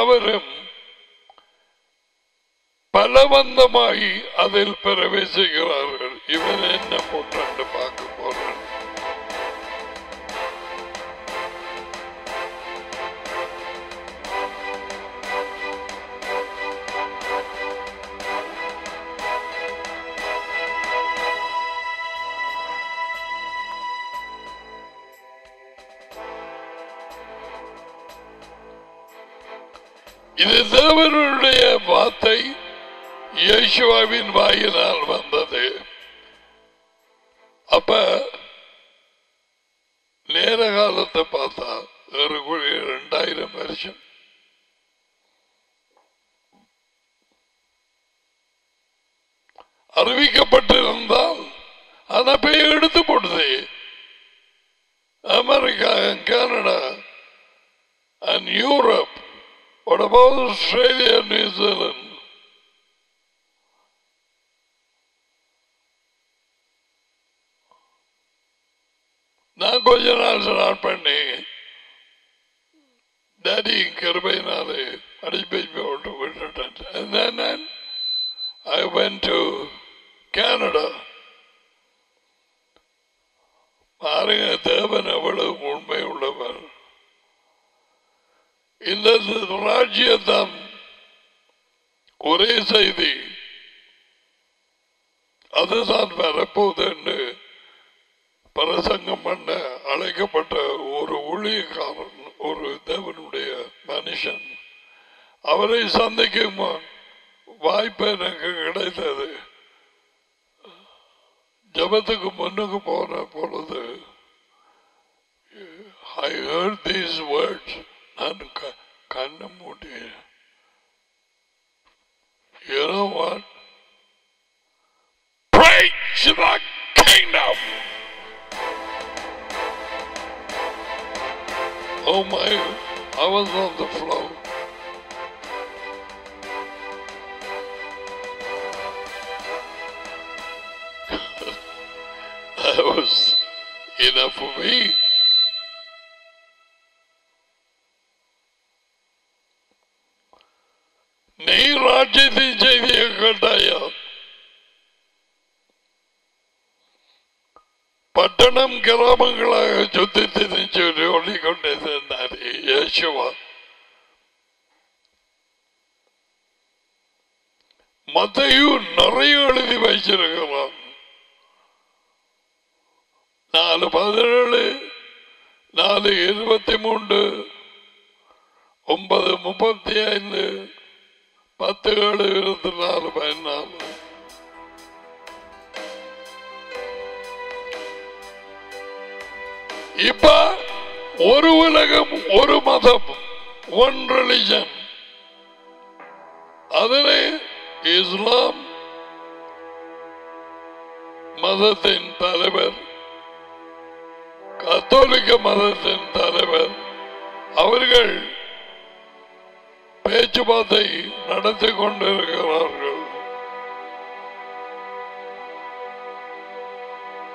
பிரவேசிக்கும் பலவந்தமாகி அதில் பிரவேசிக்கிறார்கள். இவன் என்ன போட்டாண்டு இது தேவனுடைய வார்த்தை. இயேசுவாவின் வாயினால் வந்த Paulo, Austrália, New Zealand. ஊழியக்காரன் ஒரு தேவனுடைய மனுஷன் அவரை சந்திக்கும் வாய்ப்பு எனக்கு கிடைத்தது ஜபத்துக்கு முன்னுக்கு போன பொழுது ஐ ஹர்ட் தீஸ் வேர்ட்ஸ் நான் க- கண்ணை மூடி You know what? Preach the kingdom! oh my, I was on the floor. that was enough for me. नहीं राज्य दीजिए करना यार கிராமங்களாக சுத்தி திரிஞ்சு சொல்லிக் கொண்டே இருந்தார் யேசுவா மத்தையும் நிறைய எழுதி வச்சிருக்கிறான் நாலு பதினேழு நாலு இருபத்தி மூன்று ஒன்பது முப்பத்தி ஐந்து பத்து ஏழு இருபத்தி நாலு பதினாலு இப்ப ஒரு உலகம் ஒரு மதம் ஒன் ரிலிஜன் அதிலே இஸ்லாம். மதத்தின் தலைவர் கத்தோலிக்க மதத்தின் தலைவர். அவர்கள் பேச்சுவார்த்தை நடத்தி கொண்டிருக்கிறார்கள்.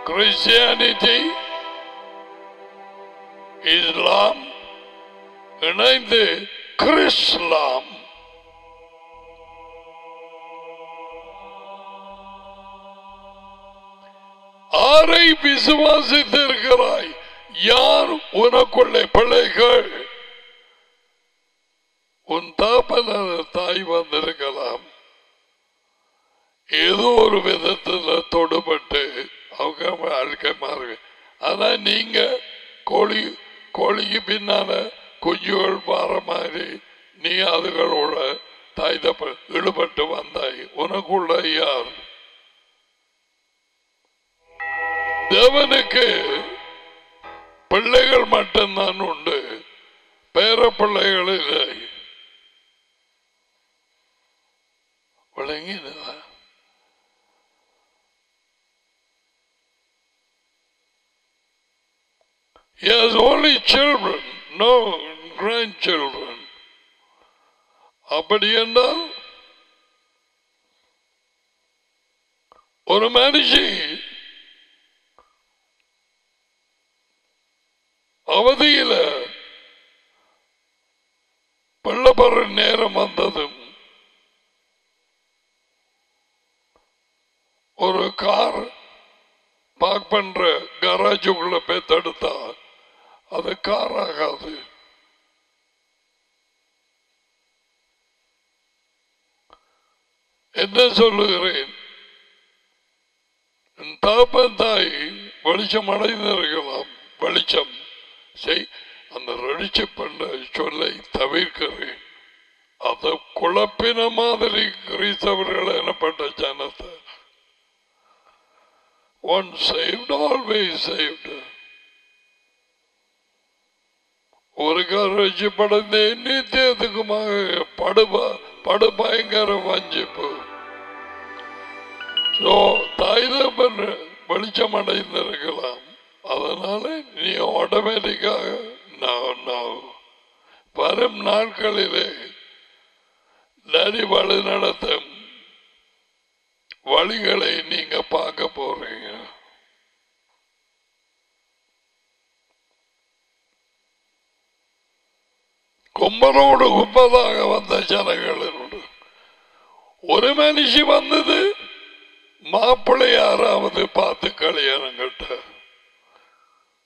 கிறிஸ்டியானிட்டி இஸ்லாம் இணைந்து கிறிஸ்லாம். ஆரை விசுவாசித்திருக்கிறாய் யார் உனக்குள்ளே பிள்ளைகள்? உன் தாப்பனான தாய் வந்திருக்கலாம். ஏதோ ஒரு விதத்துல தொடுபட்டு அவங்க வாழ்க்கை மாறுவேன் ஆனா நீங்க கோழி கோழிக்கு பின்னால குஞ்சுகள் பாற மாதிரி நீ அதுகளோட தாய் தப்ப ஈடுபட்டு வந்தாய். உனக்குள்ள யார்? தேவனுக்கு பிள்ளைகள் மட்டும்தான் உண்டு. பேர பிள்ளைகள் இல்லை. விளங்கினதான் He has only children, no grandchildren. அப்படி என்றால் ஒரு மனுஷி அவதியில பள்ளப்படுற நேரம் வந்ததும் ஒரு கார் பார்க் பண்ற கராஜுக்குள்ள போய் தடுத்தா அது காராகாது என்ன சொல்லுகிறேன்? என் தாப்பன் தாய் வெளிச்சம் அடைந்திருக்கலாம். வெளிச்சம். செய் அந்த வெளிச்ச பண்ண சொல்லை தவிர்க்கிறேன். அதை குழப்பின மாதிரி கிறிஸ்தவர்கள் எனப்பட்ட ஜனத்தை. ஒன் சேவ்டு ஆல்வேஸ் சேவ்டு ஒரு காரணி படந்தே நித்தியத்துக்குமாக படுபா படு பயங்கர வஞ்சிப்பு. ஸோ தாய்தப்பன் வெளிச்சம் அடைந்திருக்கலாம் அதனால நீ ஆட்டோமேட்டிக்காக நான் வரும் நாட்களிலே நரி வழி நடத்தும் வழிகளை நீங்க பார்க்க போறீங்க. கும்பனோடு கும்பதாக வந்த ஜனங்களோடு ஒரு மனுஷி வந்தது மாப்பிள்ளை யாராவது பார்த்து கல்யாணம் கட்ட.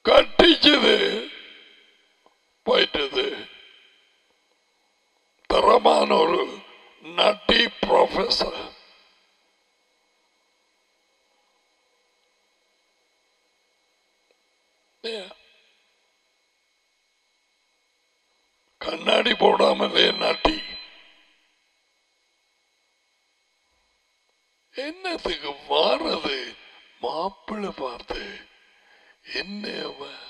கட்டிச்சது போயிட்டது. தரமான ஒரு நட்டி ப்ரொஃபசர் கண்ணாடி போடாமலே நாட்டி என்னத்துக்கு மாறது மாப்பிள்ள பார்த்து. என்ன அவன்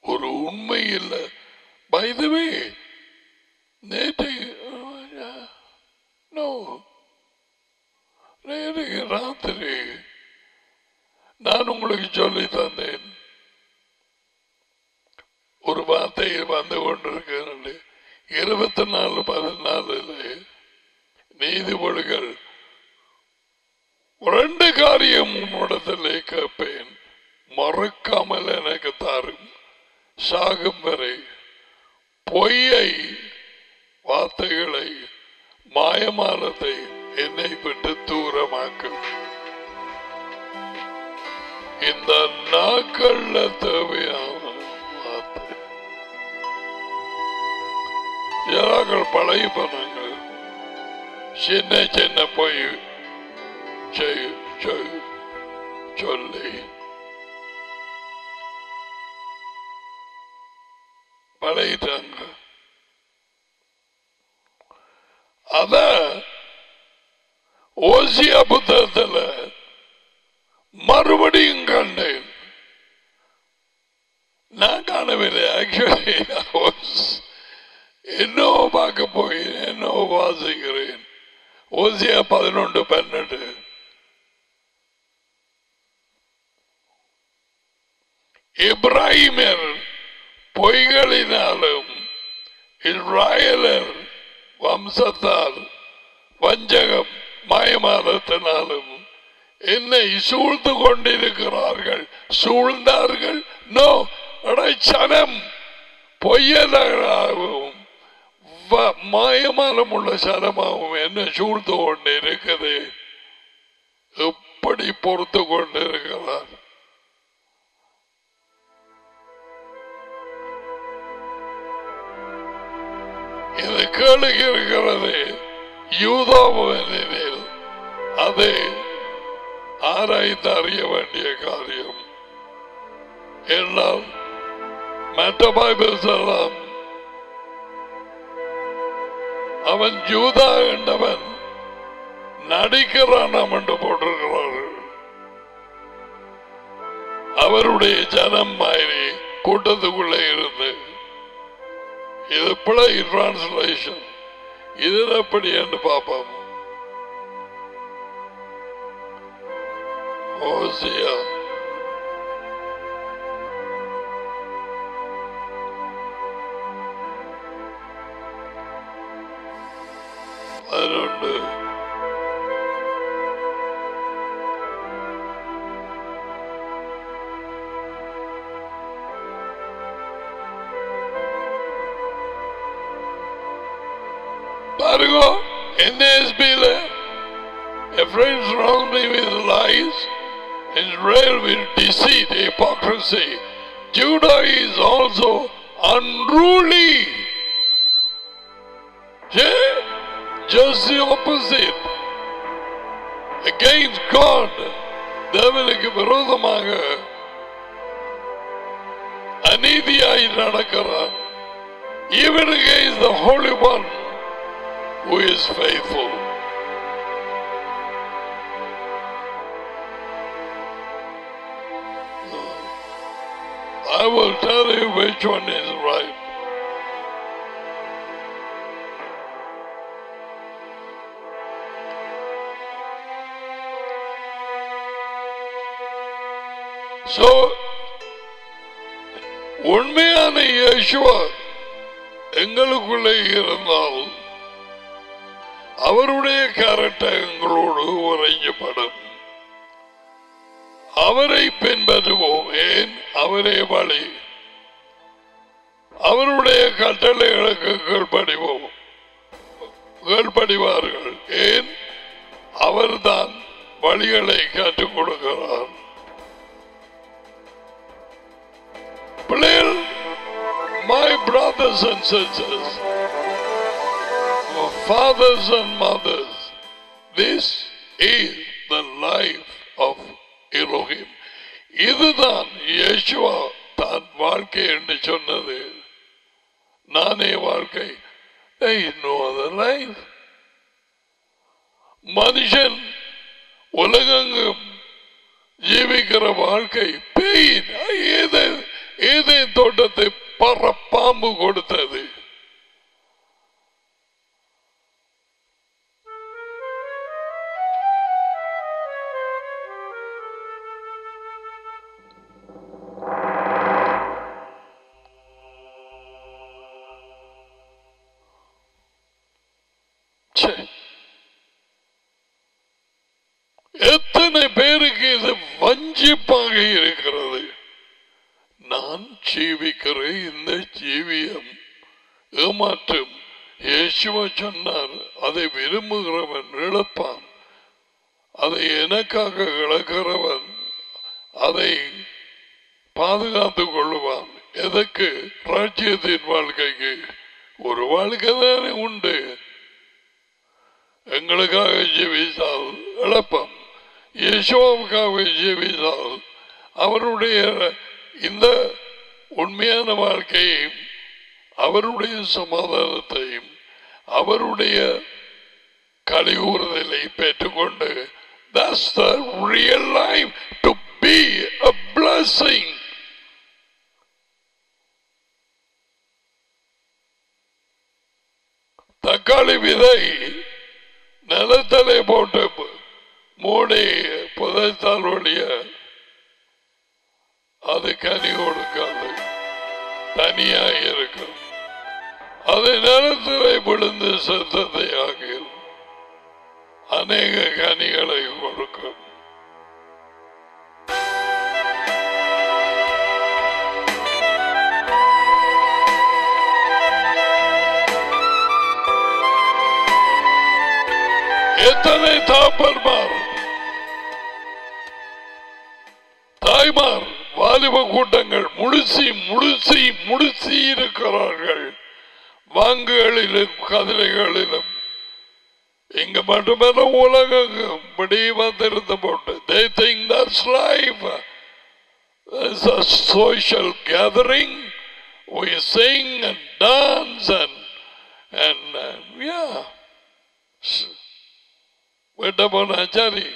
ஒரு உண்மை இல்லை. பைதவே நேற்று நோ. நேற்று ராத்திரி நான் உங்களுக்கு சொல்லி தந்தேன். ஒரு வார்த்தை வந்து கொண்டிருக்கிறது இருபத்தி நாலு பதினாலுல நீதிமொழிகள் ரெண்டு காரியம் உன்னிடத்திலே கேட்பேன். மறுக்காமல் எனக்கு தாரும். சாகும் வரை பொய்யை வார்த்தைகளை மாயமானத்தை என்னை விட்டு தூரமாக்கும் இந்த நாட்கள்ல தேவையான ஜனாக்கள் பழைய பண்ணாங்க சின்ன சின்ன போய் செய்- செய்- சொல்லி. பழகிட்டாங்க. அத ஓசியா புத்தகத்தில் மறுபடியும் கண்டேன். நான் காணவில்லை ஆக்சுவலி என்னோ பார்க்க போய் என்னவோ வாசிக்கிறேன். ஓசியா பதினொன்று பன்னெண்டு. இப்ராஹிமர் பொய்களினாலும் இஸ்ராயலர் வம்சத்தால் வஞ்சகம் மாயமானத்தினாலும் என்னை சூழ்ந்து கொண்டிருக்கிறார்கள். சூழ்ந்தார்கள்? நோ சனம். பொய்யலாகவும் மாயமான உள்ள சரமாகவும் என்ன சூழ்ந்து கொண்டு இருக்குது எப்படி பொறுத்து கொண்டு இருக்கிறார் இது கேளுக்கு இருக்கிறது யூதாவினில் அது ஆராய்ந்து அறிய வேண்டிய காரியம். என்றால் மற்ற பாய்பிள்ஸ் அவன் ஜூதா என்றவன் நடிக்கிறான் என்று போட்டிருக்கிறார்கள். அவருடைய ஜனம் மாதிரி கூட்டத்துக்குள்ளே இருந்து இது பிழை டிரான்ஸ்லேஷன் இது எப்படி என்று பார்ப்போம். ஓசியா. അതുകൊണ്ട് ഭാർഗോ എന്നെ എസ് പിയിലെ friends me with lies, Israel with deceit, hypocrisy. Judah is also unruly. See? just the opposite. Against God, தேவனுக்கு விரோதமாக அநீதியாய் நடக்கிறான் even against the Holy One who is faithful. I will tell you which one is right. So, உண்மையான இயேசுவா எங்களுக்குள்ளே இருந்தால் அவருடைய character எங்களோடு உறைஞ்சப்படும். அவரை பின்பற்றுவோம். ஏன்? அவரே வழி. அவருடைய கட்டளைகளுக்கு கீழ்படிவோம் கீழ்படிவார்கள் ஏன்? அவர்தான் வழிகளை கற்றுக் கொடுக்கிறார். பிள்ளைகள் my brothers and sisters fathers and mothers this is the life of Elohim இதுதான் இயேசுவா தான் வாழ்க்கை என்று சொன்னது நானே வாழ்க்கை There is மனுஷன் உலகெங்கும் ஜீவிக்கிற வாழ்க்கை பேய் ஏதே ஏதே தோட்டத்தை பற பாம்பு கொடுத்தது. சொன்னார் அதை விரும்புகிறவன் இழப்பான். அதை எனக்காக இழக்கிறவன் அதை பாதுகாத்துக் கொள்ளுவான். எதற்கு? ராஜ்யத்தின் வாழ்க்கைக்கு. ஒரு வாழ்க்கை தானே உண்டு. எங்களுக்காக ஜீவித்தால் இழப்பம் யசோவுக்காக ஜீவித்தால் அவருடைய இந்த உண்மையான வாழ்க்கையையும் அவருடைய சமாதானத்தையும் அவருடைய கலிகூறுதலை பெற்றுக்கொண்டு that's the real life to be a blessing. தக்காளி விதை நிலத்தலை போட்டு மூடி புதைத்தால் ஒழிய அது கனி கொடுக்காது தனியாக இருக்கும். அதை நிலத்திலே விழுந்து சத்தத்தை ஆகியும் அநேக கனிகளை கொடுக்கும் எத்தனை தாப்பர்மார் தாய்மார் வாலிப கூட்டங்கள் முழுசி முழுசி முழுசி இருக்கிறார்கள். வாங்குகளிலும் கதிரைகளிலும். இங்க மட்டுமல்ல உலகம் முடிவா திருத்த போட்டு they think that's life it's a social gathering we sing and dance and and uh, yeah. போனா சரி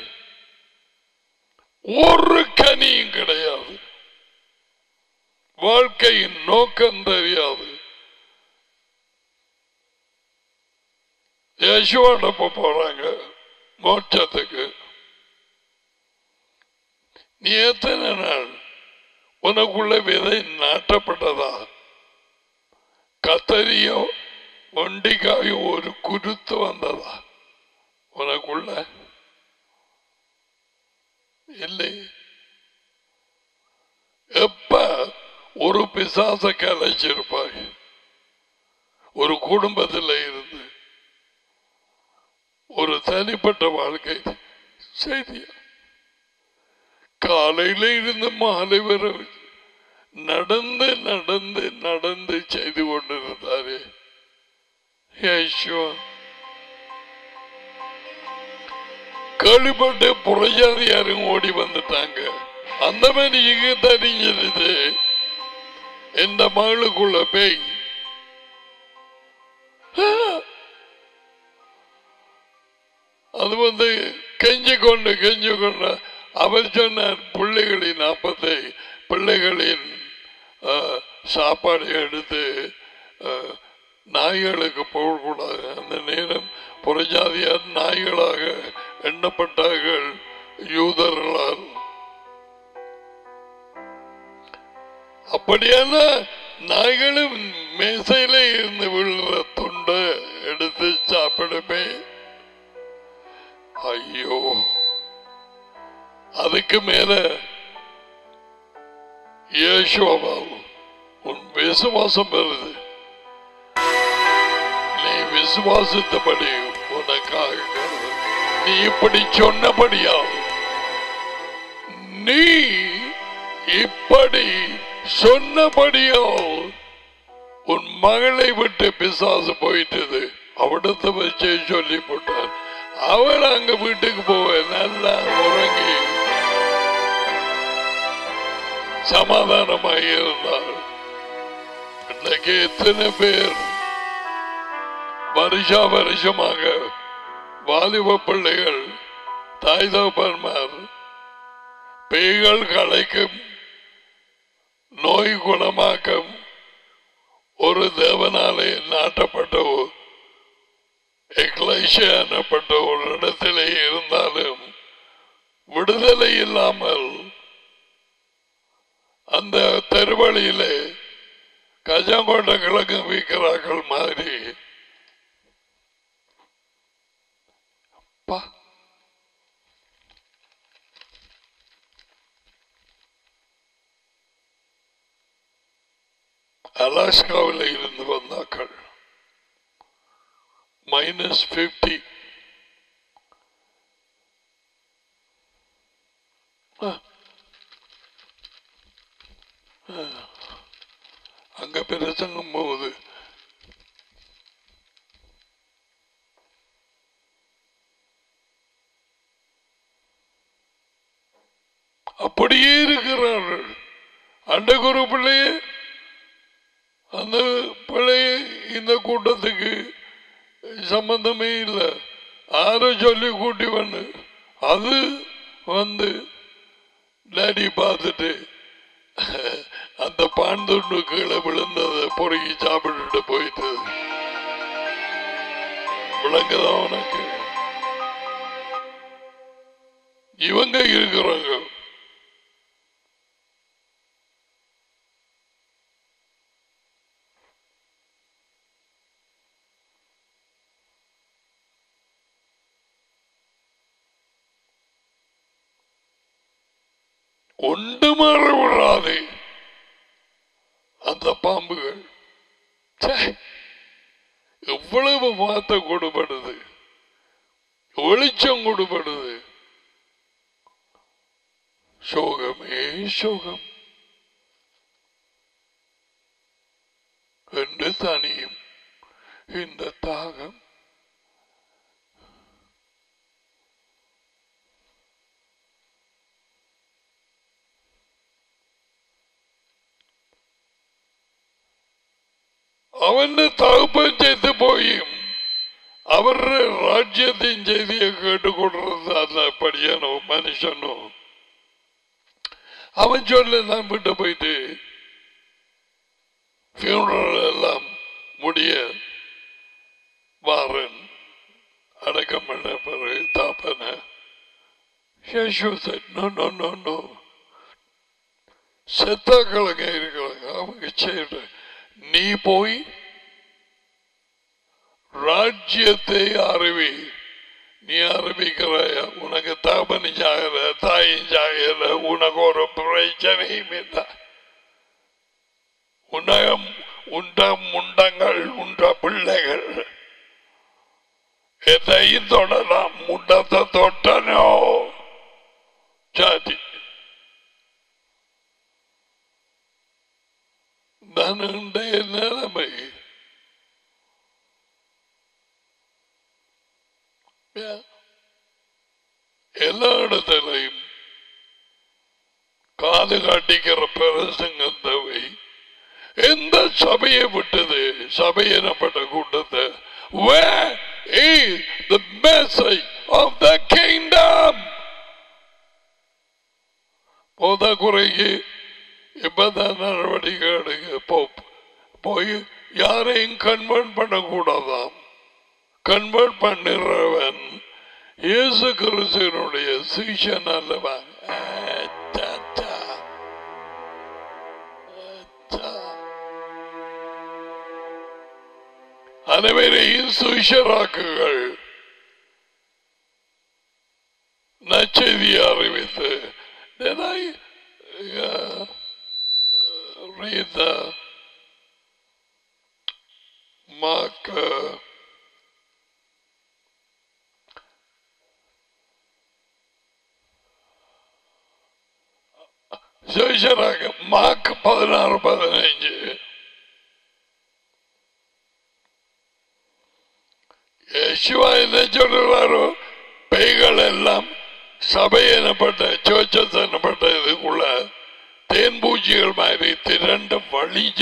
ஒரு கனியும் கிடையாது. வாழ்க்கையின் நோக்கம் தெரியாது. யசுவாடப்ப போறாங்க மோட்சத்துக்கு நீ எத்தனை நாள் உனக்குள்ள விதை நாட்டப்பட்டதா கத்தரியோ ஒண்டிக்காயோ ஒரு குருத்து வந்ததா உனக்குள்ள இல்லை எப்ப ஒரு பிசாச கலைச்சிருப்பாய் ஒரு குடும்பத்தில் இருந்து ஒரு தனிப்பட்ட வாழ்க்கை செய்தியா? காலையில இருந்து மாலை வரை நடந்து நடந்து நடந்து செய்து கொண்டிருந்தாரு. கழிப்பட்டு கேள்விப்பட்டு புறஜாதியாரும் ஓடி வந்துட்டாங்க. அந்த மாதிரி இங்க தெரிஞ்சிருது இந்த மகளுக்குள்ள பேய். வந்து கெஞ்சு கொண்டு கெஞ்சு கொண்டு அவர் சொன்னார் பிள்ளைகளின் அப்பத்தை பிள்ளைகளின் சாப்பாடு எடுத்து நாய்களுக்கு போகக்கூடாது அந்த நேரம் புறஜாதியார் நாய்களாக எண்ணப்பட்டார்கள் யூதர்களால். அப்படியான நாய்களும் மேசையில இருந்து விழுற துண்டை எடுத்து சாப்பிடுமே. ஐயோ. அதுக்கு மேல இயேசுவால் உன் விசுவாசம் வருது. நீ விசுவாசித்தபடி உனக்காக நீ இப்படி சொன்னபடியா நீ இப்படி சொன்னபடியோ உன் மகளை விட்டு பிசாசு போயிட்டது. அவிடத்தை வச்சே சொல்லி போட்டார் அவள் அங்க வீட்டுக்கு போவேன். நல்லா உறங்கி. சமாதானமாக இருந்தார் இன்னைக்கு எத்தனை பேர் வருஷா வருஷமாக வாலிப பிள்ளைகள் தாய் தகப்பன்மார் பேய்கள் கலைக்கும் நோய் குணமாக்கும் ஒரு தேவனாலே நாட்டப்பட்ட ஒரு ஒரு இடத்திலே இருந்தாலும் விடுதலை இல்லாமல் அந்த தெருவழியிலே கஜாங்கோட்ட கிழக்கு வீக்கிறார்கள் மாதிரி. அலாஸ்காவில் இருந்து வந்தாக்கள் மைனஸ் பிப்டி அங்க பிரசங்கம் போகுது. அப்படியே இருக்கிறார்கள். அண்ட குரு பிள்ளையே அந்த பிள்ளைய இந்த கூட்டத்துக்கு சம்பந்தமே இல்லை. யாரும் சொல்லி கூட்டி வந்து அது வந்து டேடி பார்த்துட்டு அந்த பாண்டுண்டு கீழே விழுந்ததை பொறுக்கி சாப்பிட்டுட்டு போயிட்டு. விளங்குதான் உனக்கு. இவங்க இருக்கிறாங்க. ஒன்று மாற விடாது அந்த பாம்புகள் எவ்வளவு மாத்த கொடுபடுது வெளிச்சம் கொடுபடுது. சோகமே சோகம். என்று தனியும் இந்த தாகம். അവന്റെ തകപ്പൻ ചെയ്തു പോയും അവരുടെ രാജ്യത്തിൻ ചെയ്തിയെ കേട്ടുകൊണ്ടിരുന്ന അല്ല പഠിയാനോ മനുഷ്യനോ അവൻ ചൊല്ല ഞാൻ വിട്ടു പോയിട്ട് ഫ്യൂണറൽ എല്ലാം മുടിയ വാറൻ അടക്കം பண்ண பிறகு தாப்பன யேசு said no no no no செத்தாக்களுங்க இருக்கிறாங்க அவங்க செய்யற நீ போய் ராஜ்யத்தை அறிவி. நீ அறிவிக்கிற உனக்கு தாபனி ஜாகல தாயும் ஜாகல உனக்கு ஒரு பிரச்சனையும் இல்லை. உனகம் உண்ட முண்டங்கள் உண்ட பிள்ளைகள். எதையும் தொடலாம் முண்டத்தை தொட்டனோ? சாதி. தனுடைய நிலைமை. எல்லா இடத்திலையும் காது காட்டிக்கிற பிரசங்கத்தவை. எந்த சபையை விட்டது? சபை எனப்பட்ட கூட்டத்தை? Where is the message of the kingdom? போதா குறைக்கு. இப்பதான் நடவடிக்கை எடுங்க. போ- போய் யாரையும் கன்வெர்ட் பண்ணக்கூடாதாம். கன்வெர்ட் பண்ணுறவன் இயேசு கிறிஸ்தனுடைய சீஷன் அல்லவன் அனைவரையும் சுஷராக்குகள் நச்செய்தி அறிவித்து Did I uh, read the Mark uh, சுவிசராக மார்க் பதினாறு பதினைஞ்சு. யேசுவா என்ன சொல்றாரோ பெய்கள் எல்லாம் சபை எனப்பட்ட சோச்சஸ் எனப்பட்ட இதுக்குள்ள தேன்பூச்சிகள் மாதிரி திரண்ட வழி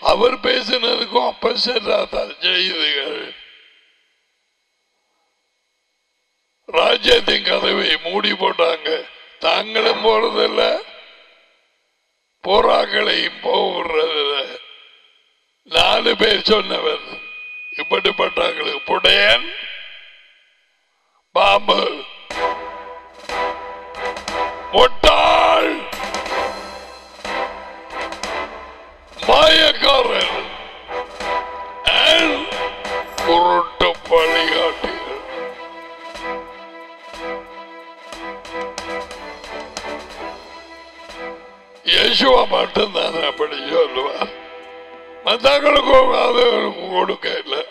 அவர் பேசினதுக்கும் அப்ப செல்லாத செய்திகள் ராஜ்யத்தின் கதவை மூடி போட்டாங்க. தாங்களும் போறதில்ல. போராக்களையும் போகிறதில்ல நாலு பேர் சொன்னவர். இப்படிப்பட்டாங்களுக்கு புடையன் பாம்பு. முட்டாள் மாயக்காரன் and குருட்டு வழிகாட்டிகள் யேசுவா மட்டும்தான் அப்படி சொல்லுவா மற்றவங்களுக்கும் அது கொடுக்க இல்லை.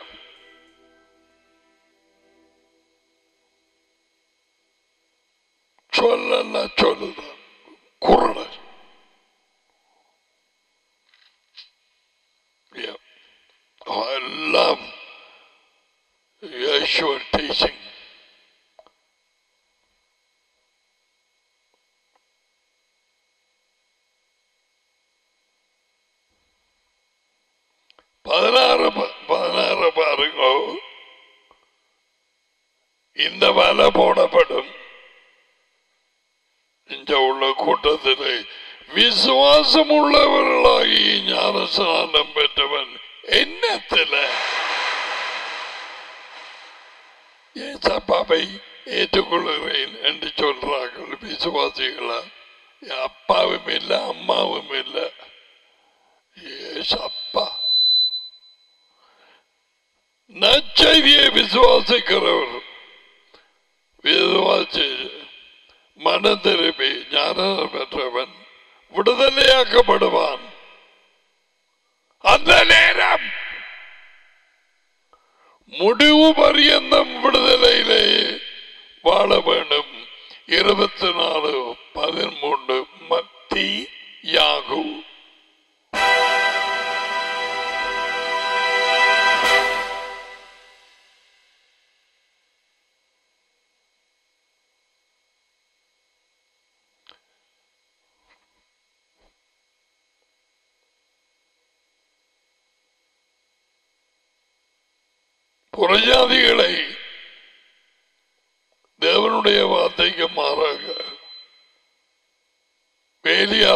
இந்த வலை போடப்படும். இங்க உள்ள கூட்டத்திலே விசுவாசம் உள்ளவர்களாகி ஞானஸ்நானம் பெற்றவன் என்னத்தில? ஏசப்பாவை ஏற்றுக்கொள்கிறேன் என்று சொல்றார்கள் விசுவாசிகளா? அப்பாவும் இல்லை அம்மாவும் இல்லை. ஏசப்பா நச்செய்தியை விசுவாசிக்கிறவர் வேதவாச்சு மன திரும்பி ஞானம் பெற்றவன் விடுதலையாக்கப்படுவான். அந்த நேரம் முடிவு பரியந்தம் விடுதலையிலே வாழ வேண்டும். இருபத்தி நாலு பதிமூன்று மத்தி யாகு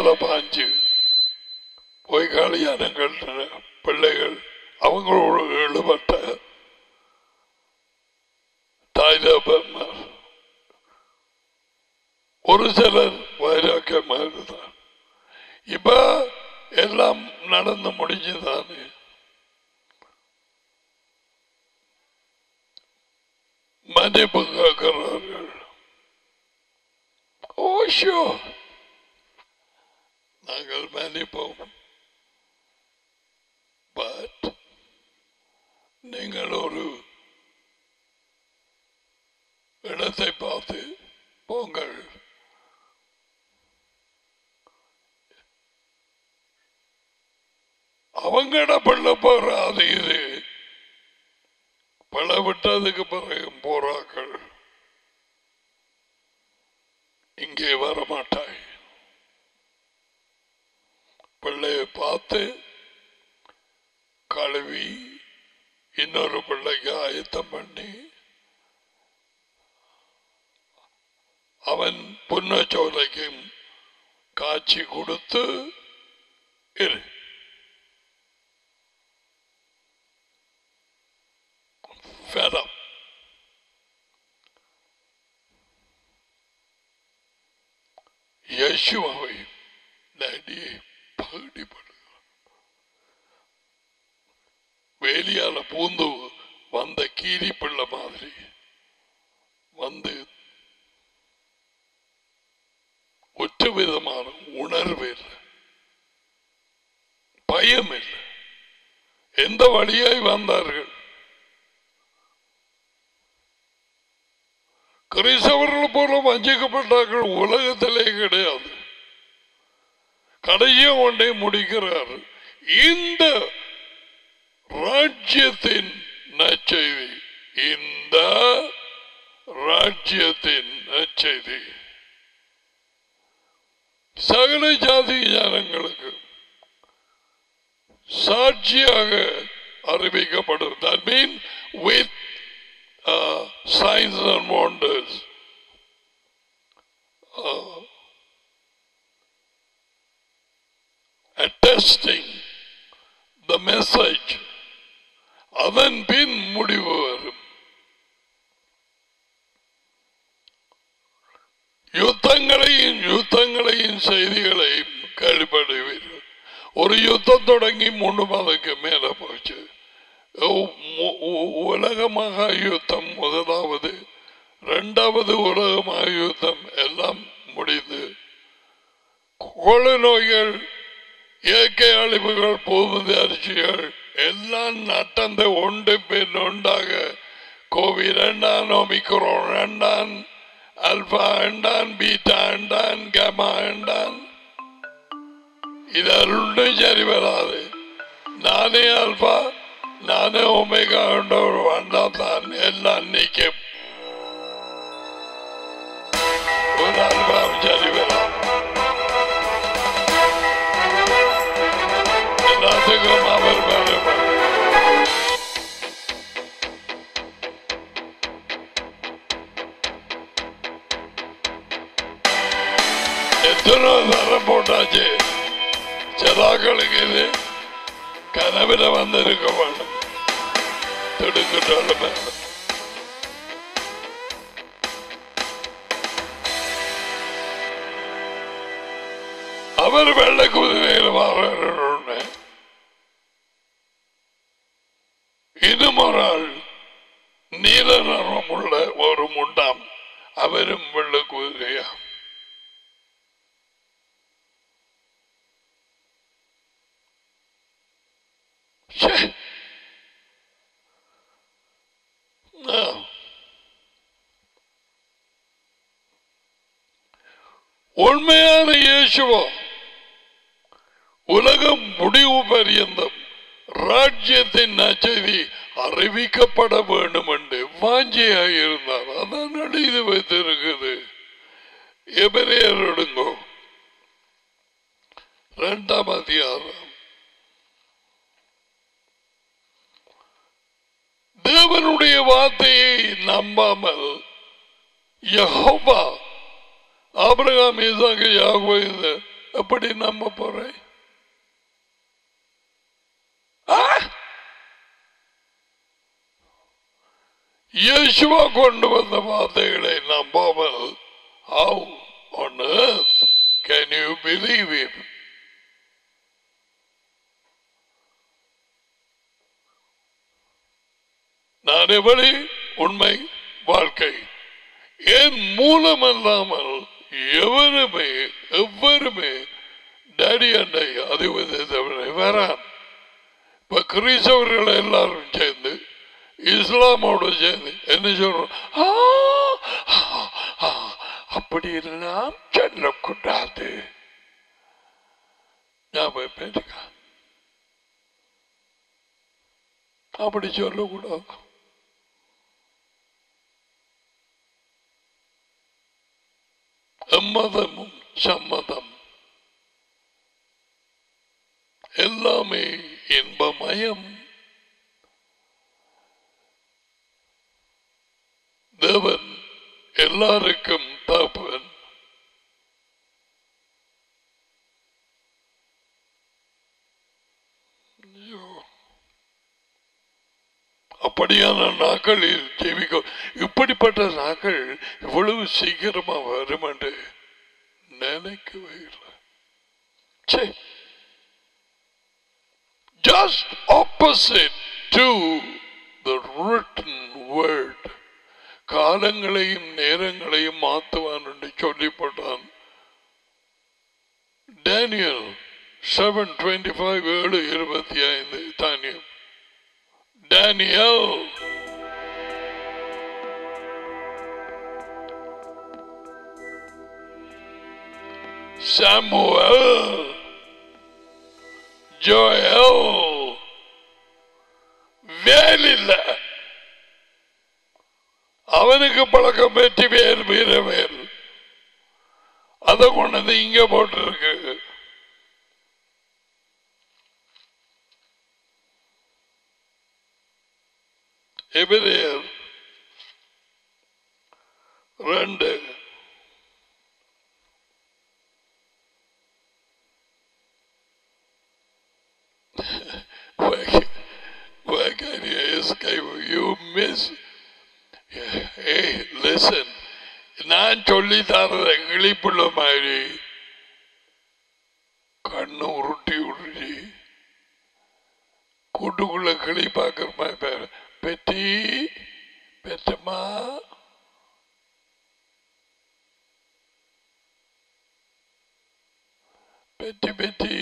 வேலியால பாஞ்சு போய் கல்யாணம் பிள்ளைகள் அவங்களோடு ஈடுபட்ட தாய் தகப்பன்மார். ஒரு சில வைராக்கியமாக இருந்தார் இப்ப எல்லாம் நடந்து முடிஞ்சுதானே மன்னிப்பு கேட்கிறார்கள் ஓஷோ நாங்கள் மன்னிப்போம் பட் நீங்கள் ஒரு இடத்தை பார்த்து போங்கள் அவங்கட பள்ள போற அது இது பல விட்டதுக்கு பிறகு போறாக்கள் இங்கே வரமாட்டாய் பிள்ளையை பார்த்து கழுவி இன்னொரு பிள்ளைக்கு ஆயத்தம் பண்ணி அவன் புன்னச்சோலைக்கும் காட்சி கொடுத்து இரு fed up. யேசுவை நடியை பகுதிப்படுகிறார் வேலியால பூந்து வந்த கீரி பிள்ளை மாதிரி வந்து ஒற்ற விதமான உணர்வு இல்லை பயம் இல்லை எந்த வழியாய் வந்தார்கள் கிறிஸ்தவர்கள் போல வஞ்சிக்கப்பட்டார்கள் உலகத்திலே கிடையாது. கடைசியை ஒன்றை முடிக்கிறார். இந்த ராஜ்யத்தின் நச்செய்தி இந்த ராஜ்யத்தின் நச்செய்தி சகல ஜாதி ஜனங்களுக்கு சாட்சியாக அறிவிக்கப்படும். That mean with science and wonders wonders. The attesting the message. அதன் பின் முடிவு வரும் யுத்தங்களையும் யுத்தங்களையும் செய்திகளையும் கேள்விப்படுவீர்கள் ஒரு யுத்தம் தொடங்கி மூணு மாதத்துக்கு மேல போச்சு உலக மகா யுத்தம் முதலாவது இரண்டாவது உலக மகா யுத்தம் எல்லாம் முடிந்து கொலை நோய்கள் இயற்கை அழிவுகள் பூமதி அரிசிகள் எல்லாம் நட்டந்த ஒன்று பின் உண்டாக கோவி ரெண்டான் ஒமிக்ரோன் ரெண்டான் அல்பா என்றான் பீட்டா என்றான் கமா என்றான் இது இதெல்லாம் சரி வராது நானே அல்பா நானே ஒமேகா ஒரு வந்தான் தான் எல்லாம் நீக்கும். ஒரு அல்பாவும் சரி வராது போட்டாச்சு. சிலாக்களுக்கு இது கனவில் வந்திருக்க வேண்டும். திடுக்கிட்டாலும் அவர் வெள்ள குதிரையில் வர்றாரு இன்னும் ஒரு ஆள் நீல நிறம் உள்ள ஒரு முண்டாம். அவரும் வெள்ள குதிரையாம் உண்மையான இயேசுவோ உலகம் முடிவு பரியந்தம் ராஜ்யத்தின் நச்சதி அறிவிக்கப்பட வேண்டும் என்று வாஞ்சியாக இருந்தார். அதான் எழுதி வைத்திருக்குது. எபிரேயர் எடுங்கோ இரண்டாம் அதிகாரம். தேவ வார்த்தையை நம்பாமல் யெகோவா ஆபிரகாம் ஈசாக்கு யாகோ இது எப்படி நம்ப போறேன் ஆ? இயேசுவா கொண்டு வந்த வார்த்தைகளை நம்பாமல் how on earth can you believe him? நான் எப்படி உண்மை வாழ்க்கை. என் மூலமல்லாமல் எவருமே எவ்வருமே டேடி அண்டை அதிபதி வரான். இப்ப கிறிஸ்தவர்கள் எல்லாரும் சேர்ந்து இஸ்லாமோட சேர்ந்து என்ன சொல்றோம்? அப்படி எல்லாம் சொல்லக்கூடாது. ஞாபகம் பேசுங்க அப்படி சொல்லக்கூடாது. எம்மதமும் சம்மதம். எல்லாமே இன்பமயம். தேவன் எல்லாருக்கும் தகப்பன் ஐயோ. இப்படியான நாட்களில் ஜெபிக்க இப்படிப்பட்ட நாட்கள் இவ்வளவு சீக்கிரமா வரும் என்று நினைக்கவே இல்லை. ச்சே. just opposite to the written word. காலங்களையும் நேரங்களையும் மாத்துவான் என்று சொல்லிப்பட்டான். டேனியல் செவன் டுவெண்ட்டி ஃபைவ் ஏழு இருபத்தி ஐந்து தானியம் Daniel. Samuel, Joel, வேலில்ல அவனுக்கு பழக்கம் பெற்று வேறு வீர வேல் அதை கொண்டு வந்து இங்க போட்டிருக்கு. எபிரேயர் ரெண்டு Why, why can't you escape? You miss. Hey, listen. நான் சொல்லி தரத கிளிப்புள்ள மாதிரி கண்ணு உருட்டி உருட்டி கூட்டுக்குள்ள கிளி பார்க்கிற மாதிரி பெத்தி பெத்தம்மா பெத்தி பெத்தி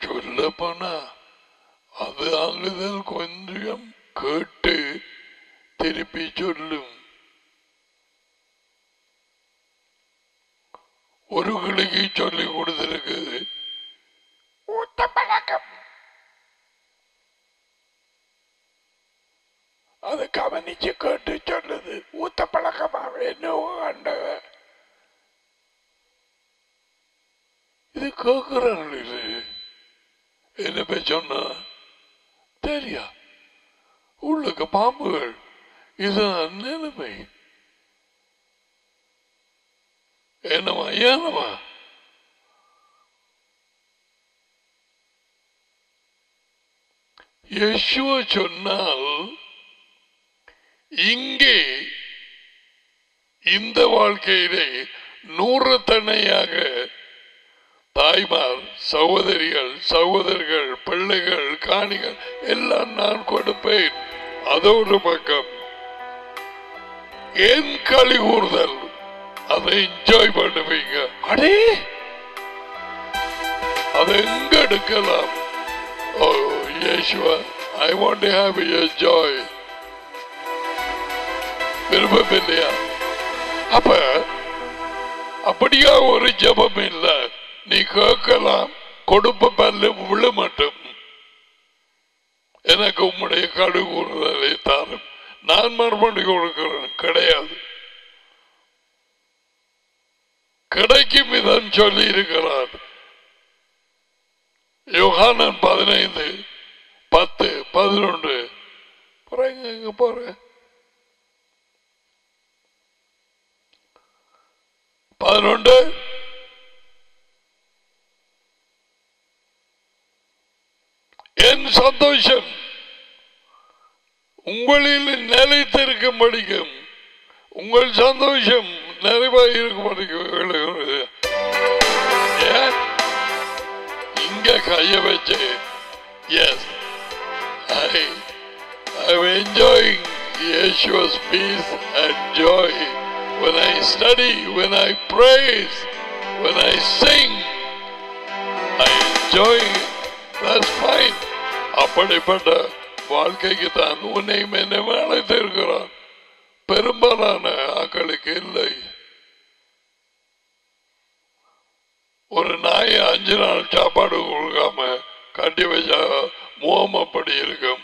சொல்ல போனா அது ஆகுதல் கொஞ்சம் கேட்டு திருப்பி சொல்லும் ஒரு கிளிக்கு சொல்லி கொடுத்திருக்குது ஊத்த பழக்கம். அது கவனிச்சு கேட்டு சொல்லுது. ஊத்த பழக்கமா என்ன கண்ட இது கேட்கிறாங்க இது. என்ன போய் சொன்னா? தெரியா? உள்ளுக்கு பாம்புகள். இதுதான் நிலைமை? என்னமா ஏனமா யேசுவ சொன்னால் இங்கே இந்த வாழ்க்கையிலே நூறு தாய்மார் சகோதரிகள் சகோதரர்கள் பிள்ளைகள் காணிகள் எல்லாம் நான் கொடுப்பேன். அதோடு பக்கம் ஏன் களி கூறுதல் அதை என்ஜாய் பண்ணுவீங்க. அடே! அதை எங்க எடுக்கலாம்? ஓ Yeshua I want to have your joy விருப்பம் இல்லையா? அப்ப அப்படியா ஒரு ஜபம் இல்லை? நீ கேட்கலாம். கொடுப்ப பல்லு விழ மட்டும். எனக்கு உம்முடைய கடுகூறுதலை தாரும். நான் மறுபடி கொடுக்கிறேன். கிடையாது. கிடைக்கும் விதம் சொல்லி இருக்கிறார். யோகானன் பதினைந்து பத்து பதினொன்று. எங்க போறேன். பதினொன்று. என் சந்தோஷம் உங்களில் நிலைத்திருக்கும் படிக்கும். உங்கள் சந்தோஷம் நிறைவாக இருக்க மாட்டேங்குது ஏன் இங்க கைய வச்சு as I I enjoying Yeshua's peace and joy when I study, when I praise, when I sing. I enjoy it. That's fine. அப்படிப்பட்ட வாழ்க்கைக்கு தான் உன்னை என்னை அழைத்திருக்கிறான் பெரும்பாலான ஆக்களுக்கு இல்லை ஒரு நாயை அஞ்சு நாள் சாப்பாடு கொடுக்காம கட்டி வச்சா முகம் அப்படி இருக்கும்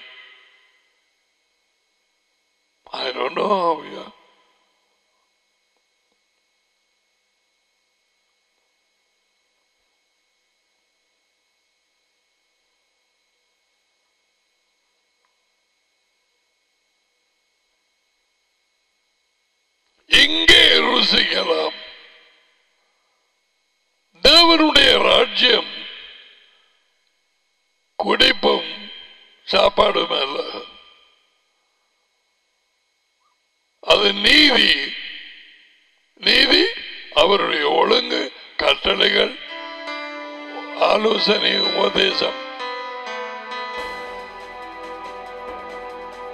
I don't know how. இங்கே ருசிக்கலாம். தேவனுடைய ராஜ்யம் குடிப்பும் சாப்பாடும் அல்ல அது நீதி. நீதி அவருடைய ஒழுங்கு கட்டளைகள் ஆலோசனை உபதேசம்.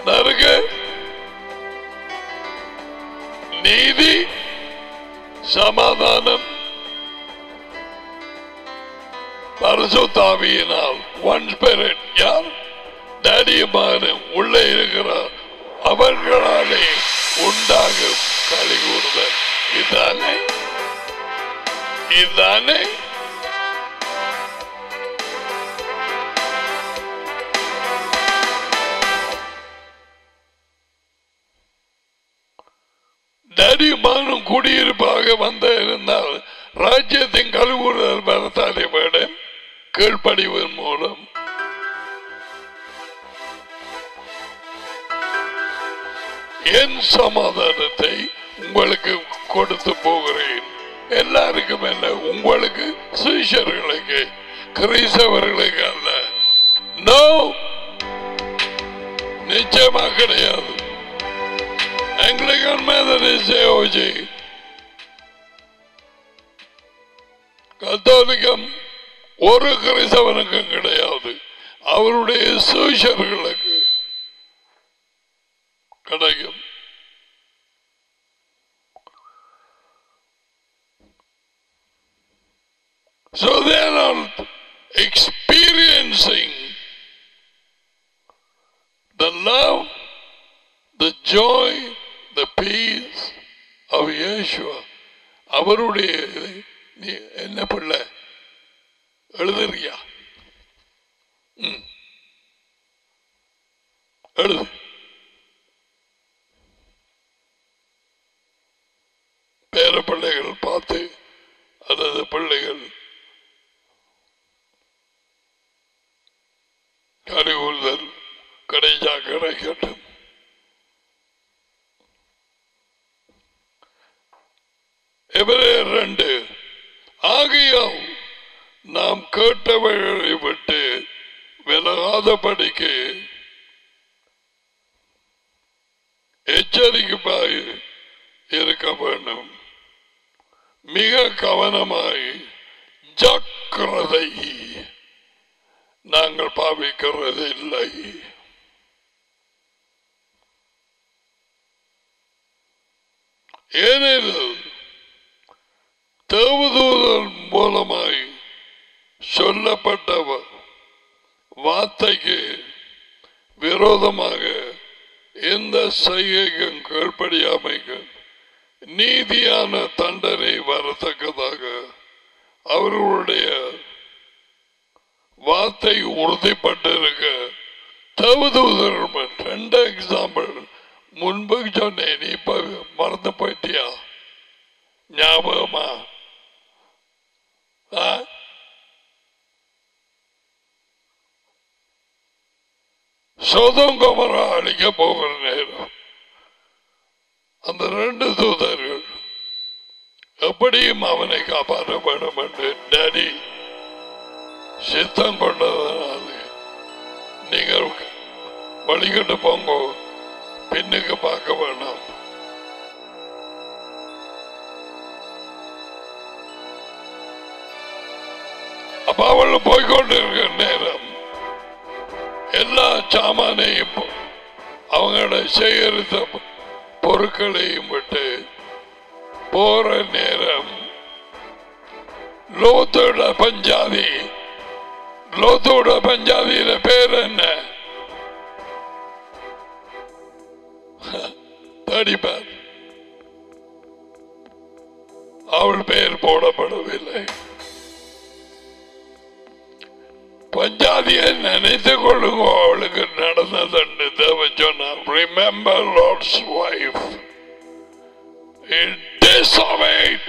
நறுக்க சமாதானம். பரிசுத்தாவியினால் ஒன் ஸ்பிரிட் யார்? டேடியமான உள்ளே இருக்கிறார். அவர்களாலே உண்டாகும் களி கூறுதல் இதானே? இதானே? குடியிருப்பாக வந்த இருந்தால் ராஜ்யத்தின் கழுவுறுதல் பரத்தாலே வேடம் கீழ்ப்படிவதன் மூலம். என் சமாதானத்தை உங்களுக்கு கொடுத்து போகிறேன். எல்லாருக்கும் அல்ல உங்களுக்கு சீஷர்களுக்கு கிறிஸ்தவர்களுக்கு அல்ல. நோ! நிச்சயமா கிடையாது. எங்களுக்கு Methodist AOG கத்தோலிக்கம் ஒரு கிறிஸ்தவனுக்கும் கிடையாது அவருடைய சூஷர்களுக்கு கிடைக்கும் So they are not experiencing the love, the joy, the peace of Yeshua. அவருடைய நீ என்ன பிள்ளை எழுதுறியா? ம். எழுது. பேர பிள்ளைகள் பார்த்து அதது பிள்ளைகள் கழிவுறுதல் கிடைச்சா கிடைக்கட்டும் எவரே ரெண்டு. ஆகையால் நாம் கேட்டவர்களை விட்டு விலகாதபடிக்கு எச்சரிக்கப்பாய் இருக்க வேண்டும். மிக கவனமாய் ஜாக்கிரதை. நாங்கள் பாவிக்கிறது இல்லை. ஏனெனில் தேவதூதன் மூலமாய் சொல்லப்பட்ட வார்த்தைக்கு விரோதமாக எந்த செய்கைக்கும் கீழ்ப்படியாமைக்கு நீதியான தண்டனை வரத்தக்கதாக அவர்களுடைய வார்த்தை உறுதிப்பட்டிருக்க தேவதூதர்கள் ரெண்டு எக்ஸாம்பிள் முன்பு சொன்னேன். நீ மறந்து போயிட்டியா? ஞாபகமா? Huh? சோதம் குமரா அழிக்க போகிற நேரம் அந்த ரெண்டு தூதர்கள் எப்படியும் அவனை காப்பாற்ற வேண்டும் என்று டேடி சித்தம் கொண்டதனால நீங்கள் வழிகட்டு போங்க பின்னுக்கு பார்க்க வேண்டாம் அவள் போய்கொண்டிருக்கிற நேரம். எல்லா சாமானையும் அவங்களோட சேகரித்த பொருட்களையும் விட்டு போற நேரம். லோத்தோட பஞ்சாதி லோத்தோட பஞ்சாதியில பேர் என்ன? தடிப்பார் அவள் பெயர் போடப்படவில்லை. பஞ்சாதியை நினைத்து கொள்ளுங்க அவளுக்கு நடந்ததுன்னு தேவ remember Lord's wife disobeyed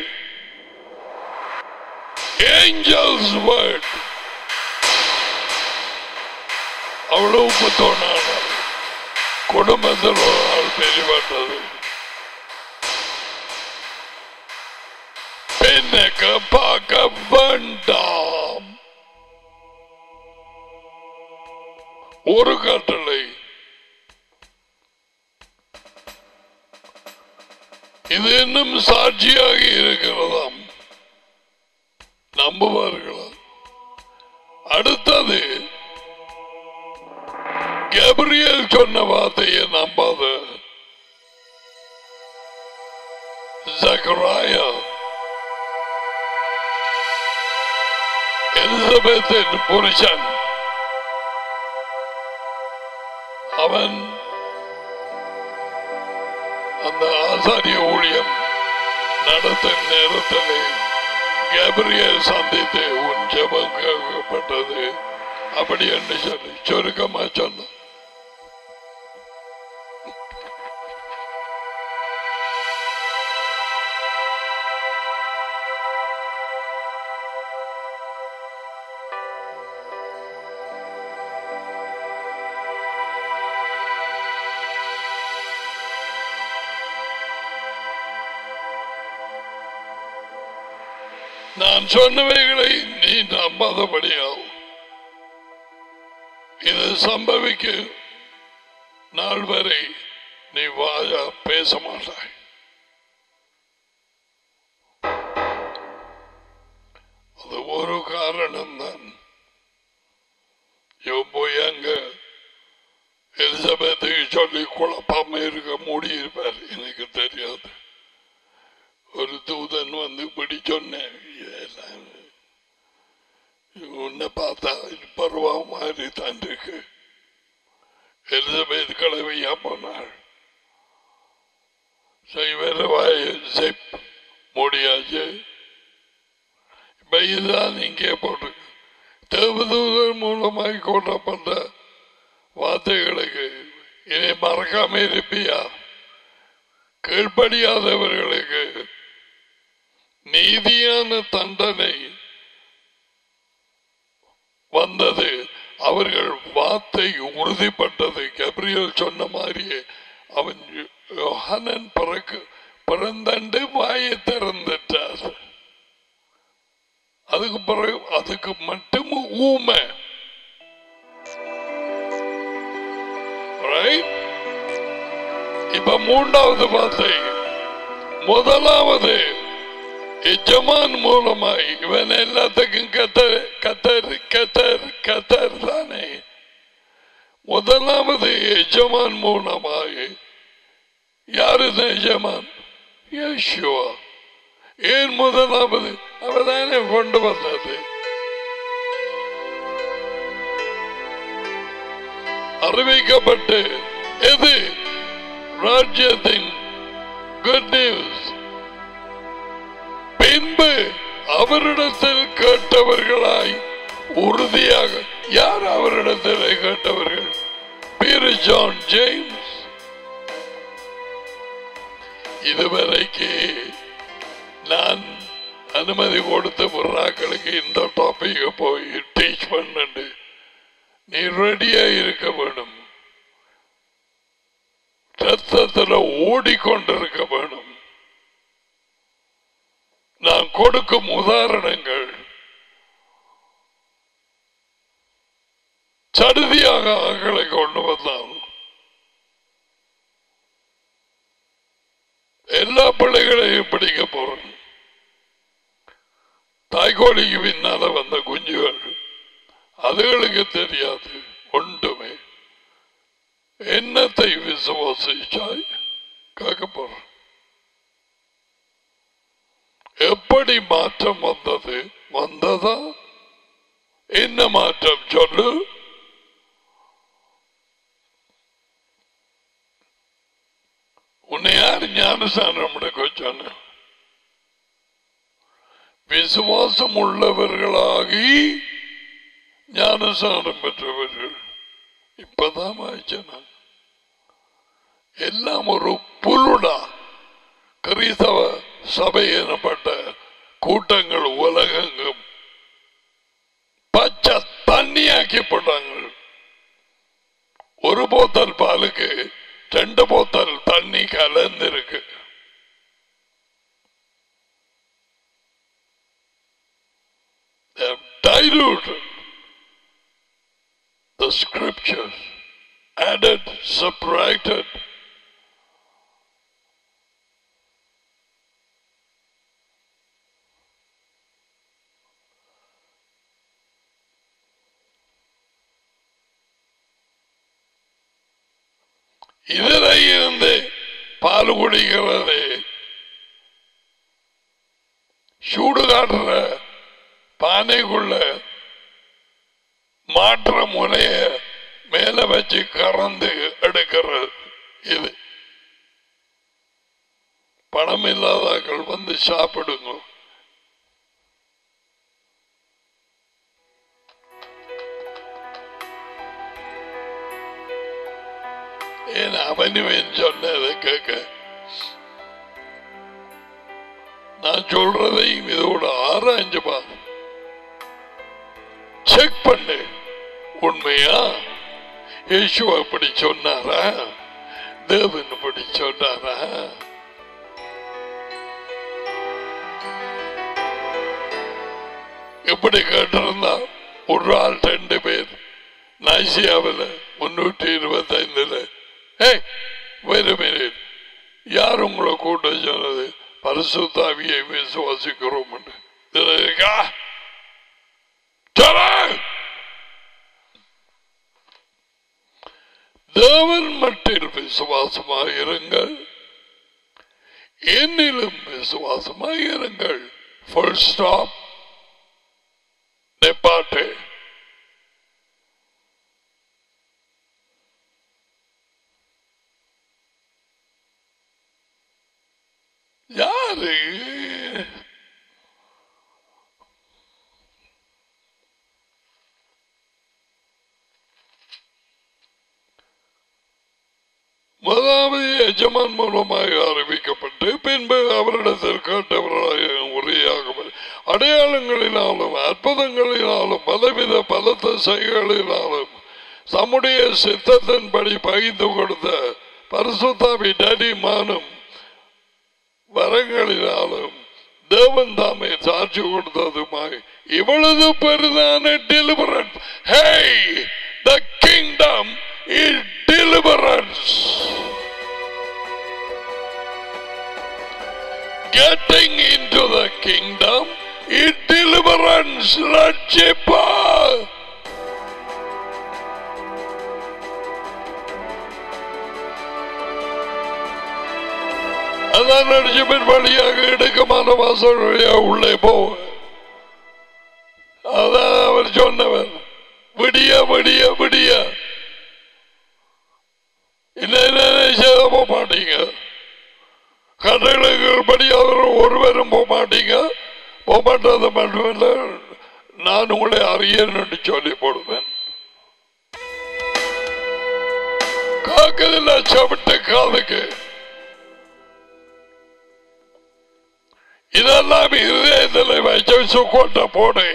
angels word அவ்வளவு உப்பத்தோனான குடும்பத்தில் ஒரு ஆள் பெரியப்பட்டது பெண்ணுக்கு பார்க்க வேண்டாம் ஒரு கட்டளை இது இன்னும் சாட்சியாக இருக்கிறதாம். நம்புவார்களா? அடுத்தது கேப்ரியல் சொன்ன வார்த்தையை நம்பாத ஜக்கராயா எலிசபெத்தின் புருஷன். ஆசாரிய ஊழியம். நடத்தும் நேரத்திலே கேப்ரியல் சந்தித்து உன் ஜெபம் கேட்கப்பட்டது. அப்படி என்று சொல்லி சுருக்கமா சொன்ன சொன்னவைகளை நீ நம்பாதபடியாகும் இது சம்பவிக்க நாள் வரை நீ வாயா பேச மாட்டாய் அது ஒரு காரணம் தான் போய் அங்க எலிசபெத்துக்கு சொல்லி குழப்பாம இருக்க முடியிருப்பார் எனக்கு தெரியாது. ஒரு தூதன் வந்து இப்படி சொன்னேன் உன்னை பார்த்தா பருவா மாதிரி தான் இருக்கு. எலிசபெத் கலவையா போனாள். முடியாச்சு. இப்ப இதுதான் இங்கே போட்டு தேவதூதன் மூலமாக கொண்டப்பட்ட வார்த்தைகளுக்கு இதை மறக்காம இருப்பியா? கீழ்படியாதவர்களை நீதியான தண்டனை வந்தது. அவர்கள் வார்த்தை உறுதிப்பட்டது. கப்ரியல் சொன்ன மாதிரியே அவன் யோஹானன் பிறகு பிறந்தண்டு வாயை திறந்துட்டார். அதுக்கு பிறகு அதுக்கு மட்டும் ஊமை. இப்ப மூன்றாவது வார்த்தை. முதலாவது எஜமான் மூலமாய் இவன் எல்லாத்துக்கும் கத்தர் கத்தர் கத்தர் கத்தர் தானே. முதலாவது எஜமான் மூலமாய். யாரு எஜமான்? யேசுவா. ஏன் முதலாவது? அவதானே கொண்டு வந்தது. அறிவிக்கப்பட்டு எது? ராஜ்யத்தின் குட் நியூஸ் பின்பு அவரிடத்தில் கேட்டவர்களாய் உறுதியாக யார் அவரிடத்தில் கேட்டவர்கள்? Peter John James. இதுவரைக்கு நான் அனுமதி கொடுத்த புறாக்களுக்கு இந்த டாபிக் போய் டீச் பண்ணு நீ ரெடியா இருக்க வேண்டும். யுத்தத்தில் ஓடிக்கொண்டிருக்க வேண்டும். நான் கொடுக்கும் உதாரணங்கள். சடுதியாக ஆக்களை கொண்டு வந்தால். எல்லா பிள்ளைகளையும் பிடிக்க போறேன். தாய்கோழிக்கு பின்னால வந்த குஞ்சுகள் அதுகளுக்கு தெரியாது ஒன்றுமே. என்னத்தை விசுவாசிச்சாய்? கேட்க போறேன். எப்படி மாற்றம் வந்தது? வந்ததா? என்ன மாற்றம்? சொல்லு. உன்னை யார் ஞானசானம் எடுக்க வச்சான விசுவாசம் உள்ளவர்களாகி ஞானசானம் பெற்றவர்கள். இப்பதான் வாய்ச்சன எல்லாம் ஒரு புல்லுடா. கிறிஸ்தவ சபை எனப்பட்ட கூட்டங்கள் உலகெங்கும் பச்சை தண்ணியாக்கி போட்டாங்க. ஒரு போத்தல் பாலுக்கு ரெண்டு போத்தல் தண்ணி கலந்திருக்கு. They diluted the scriptures, added, subtracted, இதில் இருந்து பால் சூடு காட்டுற பானைக்குள்ள மாற்ற முறைய மேல வச்சு கறந்து எடுக்கிறது இது. பணம் இல்லாதாக்கள் வந்து சாப்பிடுங்க. ஏன் அவனுவேன் சொன்னதை கேட்க? சொல்றதையும் இதோட ஆராய்ஞ்சு பாரு. செக் பண்ணு. உண்மையா? இயேசு அப்படி சொன்னாரா? தேவன் இப்படி சொன்னாரா? எப்படி கேட்டிருந்தா? ஒரு ஆள் ரெண்டு பேர். நாசியாவில் முன்னூற்றி இருபத்தி ஐந்துல ஏய் வேறு யார் உங்களை கூட்ட சொன்னது? பரிசுத்தாவியை விசுவாசிக்கிறோம் இருக்கா? தேவன் மட்டில் விசுவாசமாக இருங்கள். என்னிலும் விசுவாசமாக இருங்கள். ஃபுல் ஸ்டாப் நிப்பாட்டு யாரு முதலாவது எஜமான் மூலமாக அறிவிக்கப்பட்டு பின்பு அவரிடத்தில் கேட்டவர்களாக உரையாக அடையாளங்களினாலும் அற்புதங்களினாலும் பலவித பலத்த செயல்களினாலும் தம்முடைய சித்தத்தின்படி பகிர்ந்து கொடுத்த பரிசுத்தாவி டடிமானும் வரங்களினாலும் தேவன் தாமே சாட்சி கொடுத்ததுமாய் இவ்வளவு பெரிதான deliverance hey the kingdom is deliverance getting into the kingdom is deliverance ரட்சிப்பா அதான் நடிச்சு வழியாக இடுக்கமான வாசல் வழியா உள்ளே போவேன் அதான் அவர் சொன்னவர் விடிய விடிய விடிய. என்ன செய்த போக மாட்டீங்க கட்டளைகள் அவர் ஒருவரும் போக மாட்டீங்க. போக மாட்டது மட்டுமில்ல நான் உங்களை அறியணும்னு சொல்லி போடுவேன். காக்கதில்ல சவிட்ட காதுக்கு இதெல்லாம் இருதயத்தில் வச்சு சுக்கோட்டை போடு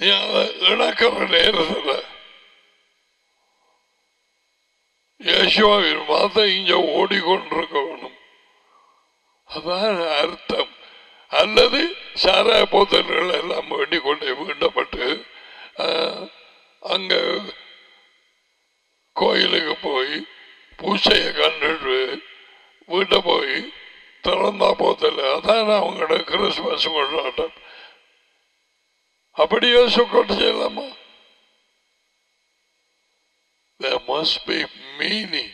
இழக்க நேரத்தில் யசோவின் மாதம் இங்க ஓடிக்கொண்டிருக்க வேணும் அதான் அர்த்தம். அல்லது சாராய போத்தல்கள் எல்லாம் வேண்டிக்கொண்டே வீண்டப்பட்டு அங்க கோயிலுக்கு போய் பூசையை கண்டுட்டு வீட்டை போய் திறந்தா போத்தல் அதான் அவங்களோட கிறிஸ்துமஸ் கொண்டாட்டம். அப்படியே சுக்கொண்டு செய்யலாமா There must be meaning.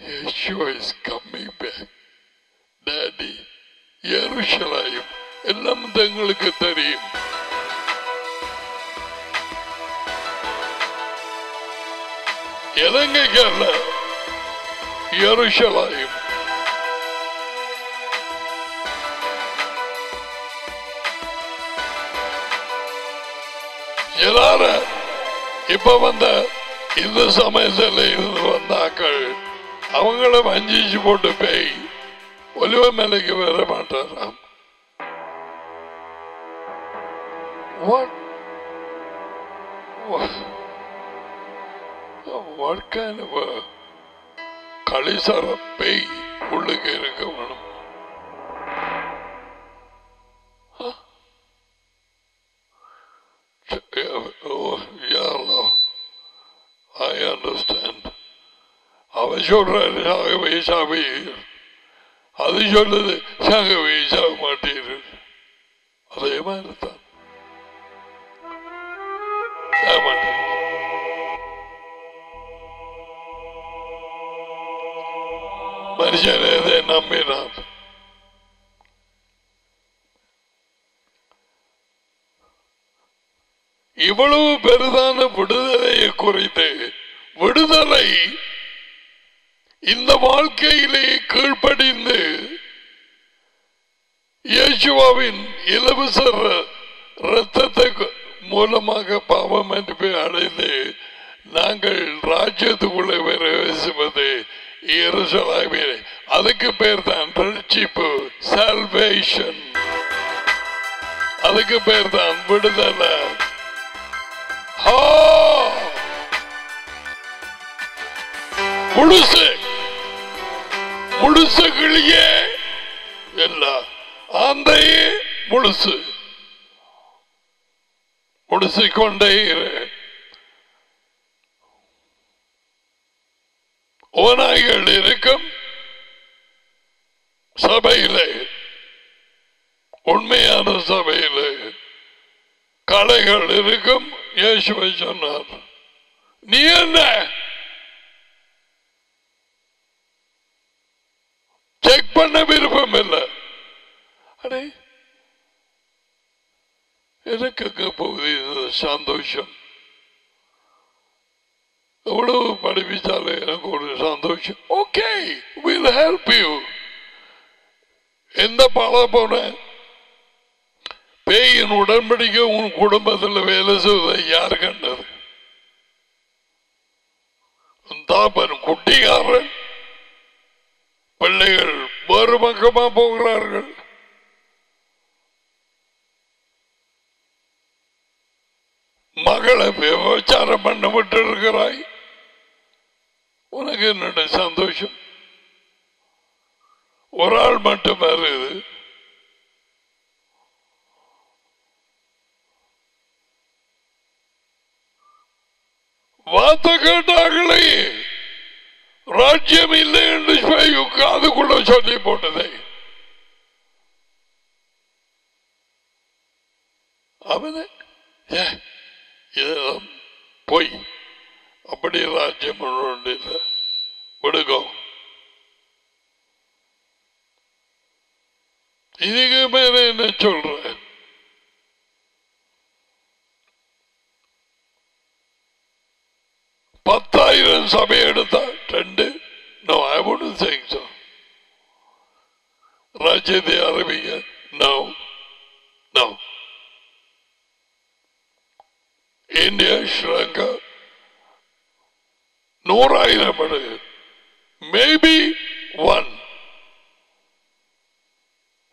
Yeshua is coming back. Daddy, எருஷலாயும் எல்லாம் தங்களுக்கு தெரியும் இலங்கைக்கு அல்ல எருஷலாயும் எல்லாரும் இப்ப வந்த இந்த சமயத்தில் இருந்து வந்தாக்கள் அவங்கள வஞ்சிச்சு போட்டு பேய் ஒலிவ மேலைக்கு வர மாட்டாராம் What? What? What kind of a களிசர பேய் உள்ளுக்கு இருக்க வேணும் Oh, yeah, Lord. I understand. அவன் சொல்றாரு சாகவே சாவே அது சொல்லுது சாகவே சாக மாட்டீர்கள் அதே மாதிரி தான் சாக மாட்டீர்கள். மனுஷன் எதை நம்பினான் இவ்வளவு பெரிதான விடுதலையை குறித்து விடுதலை இந்த வாழ்க்கையிலே கீழ்ப்படிந்து இயேசுவாவின் இலவச ரத்தத்தை இரத்தத்தை மூலமாக பாவம் மன்னிப்பை அடைந்து நாங்கள் ராஜ்யத்துக்குள்ளே பிரவேசிப்பது எருசலேமே அதுக்கு பேர் தான் ரட்சிப்பு சால்வேஷன் அதுக்கு பேர் தான் விடுதலை. முழுசு முழுசு கிளியே எல்லாம் ஆந்தையே முழுசு. முழுசு கொண்டே ஓநாய்கள் இருக்கும் சபையிலே உண்மையான சபையிலே. கலைகள் இருக்கும் இயேசுவை சொன்னார் நீ என்ன செக் பண்ண விருப்பம் இல்லை அடே எனக்கு போகுது சந்தோஷம் எவ்வளவு படிப்பிச்சாலும் எனக்கு ஒரு சந்தோஷம் ஓகே வில் ஹெல்ப் யூ எந்த பால போனேன் பேயின் உடன்படிக்கை உன் குடும்பத்தில் வேலை செய்வதை யார் கண்டது? தாப்பன் குட்டிக்காரன். பிள்ளைகள் வேறு பக்கமா போகிறார்கள். மகளை விபச்சாரம் பண்ண விட்டு இருக்கிறாய் உனக்கு என்னோட சந்தோஷம்? ஒரு ஆள் மட்டும் வருது. வார்த்தை கேட்டார்களே ராஜ்யம் இல்லை என்று சொல்லி காதுக்குள்ள சொல்லி போட்டதை. அவனு ஏ, இதெல்லாம் பொய் அப்படி ராஜ்யம் இல்லை விடுகோ இதுக்கு மேல என்ன சொல்ற? பத்தாயிரம் சபை எடுத்தா ரெண்டு நோ ஐ wouldn't think so ராஜ்யத்தை ஆரம்பிங்க நோ நோ இந்தியா ஸ்ரீலங்கா நூறாயிரம் மடங்கு maybe one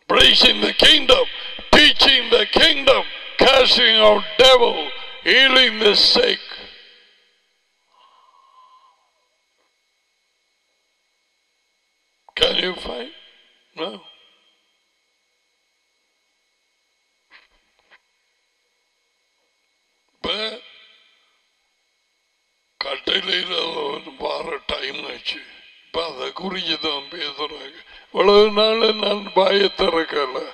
preaching the kingdom, teaching the kingdom, casting out devil, healing the sick. You fight? No. கட்டையில வார டைம் ஆச்சு. இப்ப அதை குறிச்சு தான் பேசுறாங்க. இவ்வளவு நாள் நான் பாய திறக்கல.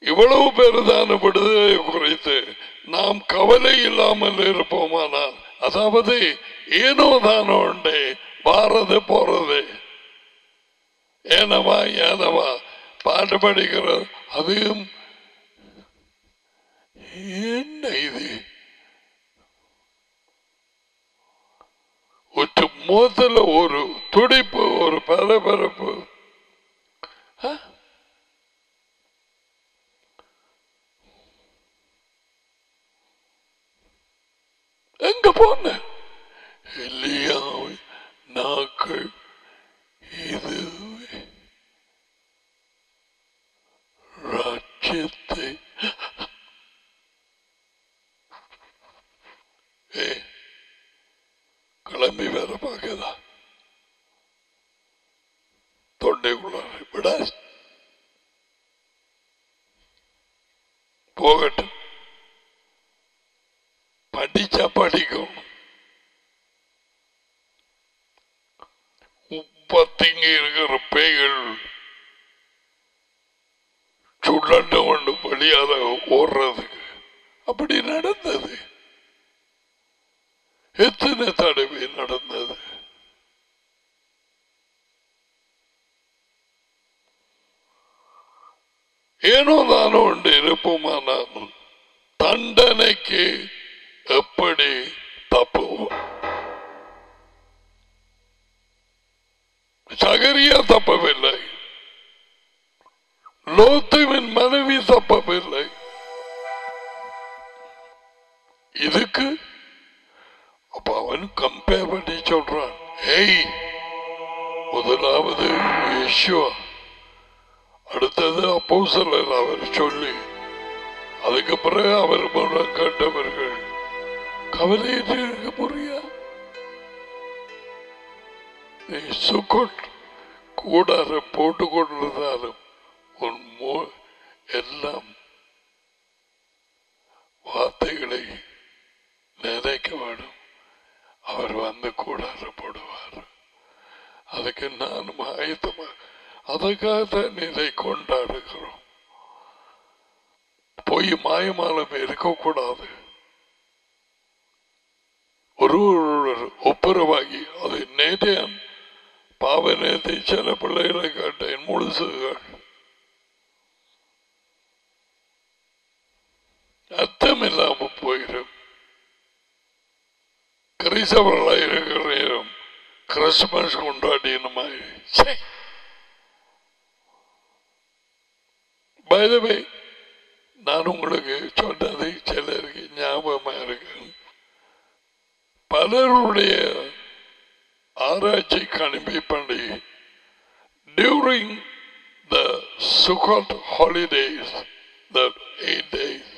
இவ்வளவு பேர் தானப்படுது குறித்து. நாம் கவலை இல்லாமல் இருப்போமானால். அதாவது ஏனோ தானோ உண்டே வாரது போறது. ஏனவா ஏனவா பாட்டு படிக்கிறது அதுவும் என்ன இது? ஒரு ஒரு துடிப்பு ஒரு பரபரப்பு. எங்க போன? இல்லையாவை நாக்கள். இது ராஜ்யத்தை ஏ கிளம்பி வேற பார்க்கதா தொண்டைக்குள்ள விட போகட்டும். படிச்சா படிக்கும் உப்பத்திங்க இருக்கிற பேய்கள் சுடண்ட கொண்டு படியாத ஓடுறதுக்கு அப்படி நடந்தது. எத்தனை தடவை நடந்தது? ஏனோ தானோ உண்டு இருப்போமானால் தண்டனைக்கு எப்படி தப்புவோம்? சகரியா தப்பவில்லை. லோத்துவின் மனைவி தப்பவில்லை. இதுக்கு அப்ப அவன் கம்பேர் பண்ணி சொல்றான். ஏய் முதலாவது யேசுவா. அடுத்தது அப்போ அவர் சொல்லி அதுக்கு பிறகு அவர் கேட்டவர்கள் கவலையிட்டு இருக்க முடியா நீ சுக்கொட் கூடார போட்டு கொண்டிருந்தாலும் உன் மோ எல்லாம் வார்த்தைகளை நினைக்க வேண்டும் அவர் வந்து கூடார போடுவார். அதுக்கு நானும் ஆயத்தமா அதுக்காக தான் இதை கொண்டாடுகிறோம். பொய் மாயமாலம் இருக்கக்கூடாது. ஒரு ஒரு ஒப்புரவாகி அது நேற்றையன் பாவ പിള്ളേരെ சில பிள்ளைகளை கேட்டேன் முழுசுகள் அர்த்தம் இல்லாம போயிடும் கிறிஸ்தவர்களா இருக்கிற நேரம் கிறிஸ்துமஸ் கொண்டாடினமாய். பைதவை நான் உங்களுக்கு சொன்னதை சிலருக்கு ஞாபகமா இருக்கு. பலருடைய ஆராய்ச்சி கணிப்பை பண்ணி during the Sukkot holidays, the eight days,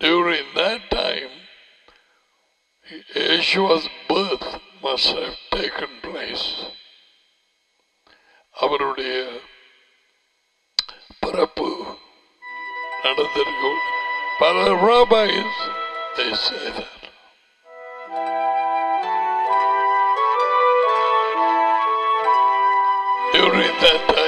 during that time, Yeshua's birth must have taken place. அவருடைய பிறப்பு நடந்திருக்கும் பல rabbis they say that. During that time,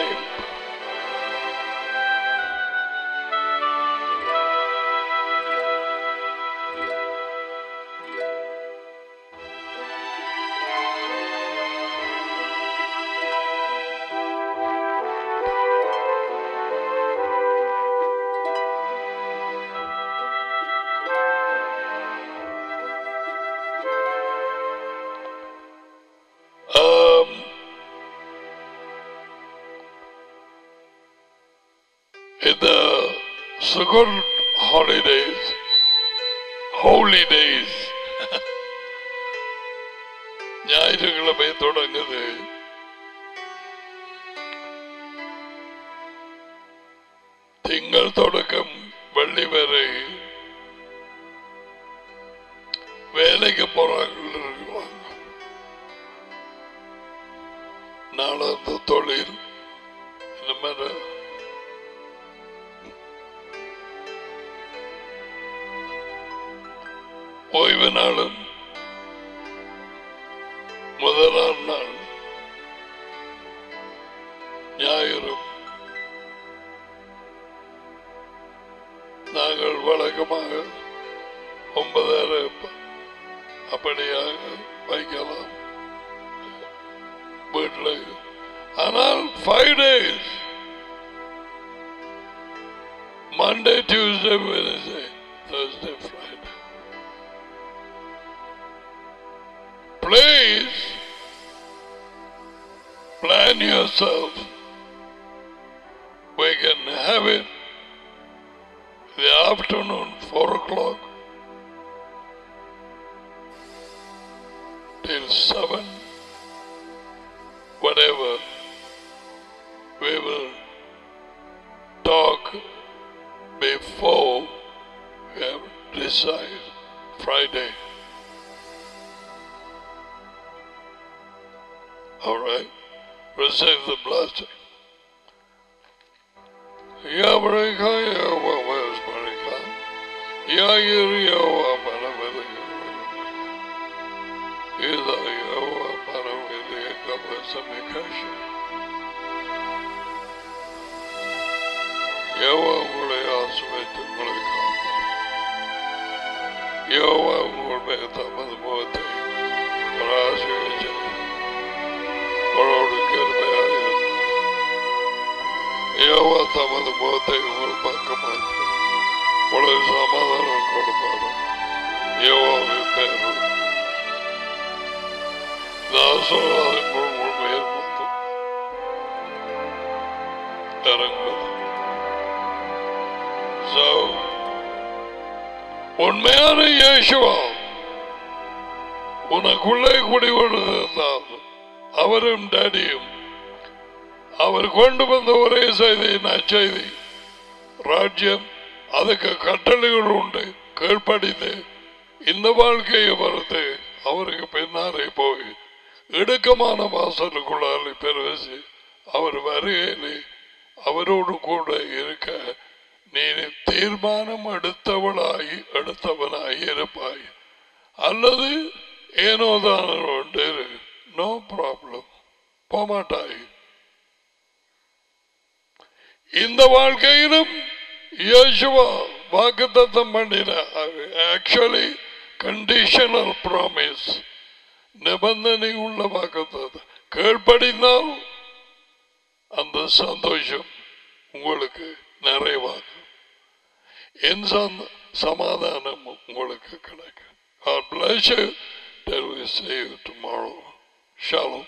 five days Monday, Tuesday, Wednesday, Thursday, Friday. Please plan yourself. We can have it the afternoon, 4 o'clock till 7, whatever. We will talk before we have decided Friday. All right, receive the blessing. Wesmarika Yagir Yawa Yawa Vesamikasha Yawa உங்களை ஆசிர்வதித்து உங்களை காப்பார் யோவா உங்கள் மேல் தமது முகத்தை பராசிரிச்சு உங்களோடு கருமையாக இருக்கும் யோவா தமது முகத்தை உங்கள் பக்கமாக்கி உலக சமாதானம் கொடுப்பார் யோவாவின் பேரும் தாசோவாதின் உங்கள் மேல் வந்து இறங்குவது So, உண்மையான இயேசுவா உனக்குள்ளே குடிகொண்டிருந்தால் அவரும் டேடியும். அவர் கொண்டு வந்த ஒரே செய்தி நற்செய்தி ராஜ்யம் அதுக்கு கட்டளைகள் உண்டு கீழ்ப்படிந்து இந்த வாழ்க்கையை வறுத்து அவருக்கு பின்னாலே போய் இடுக்கமான வாசலுக்குள்ளாலே பெருவசி அவர் வருகையிலே அவரோடு கூட இருக்க நீ தீர்மானம் எடுத்தவளாய் எடுத்தவனாய் இருப்பாய். அல்லது ஏனோதான் உண்டு நோ ப்ராப்ளம் போமாட்டாய். இந்த வாழ்க்கையிலும் இயேசுவா வாக்குத்தத்தம் பண்ணின ஆக்சுவலி கண்டிஷனல் ப்ராமிஸ் நிபந்தனை உள்ள வாக்குத்தத்தம். கேள்படினால் அந்த சந்தோஷம் உங்களுக்கு நிறைவாகும். என் சந்த- சமாதானம் உங்களுக்கு கிடைக்கும் God bless you till we see you tomorrow. Shalom.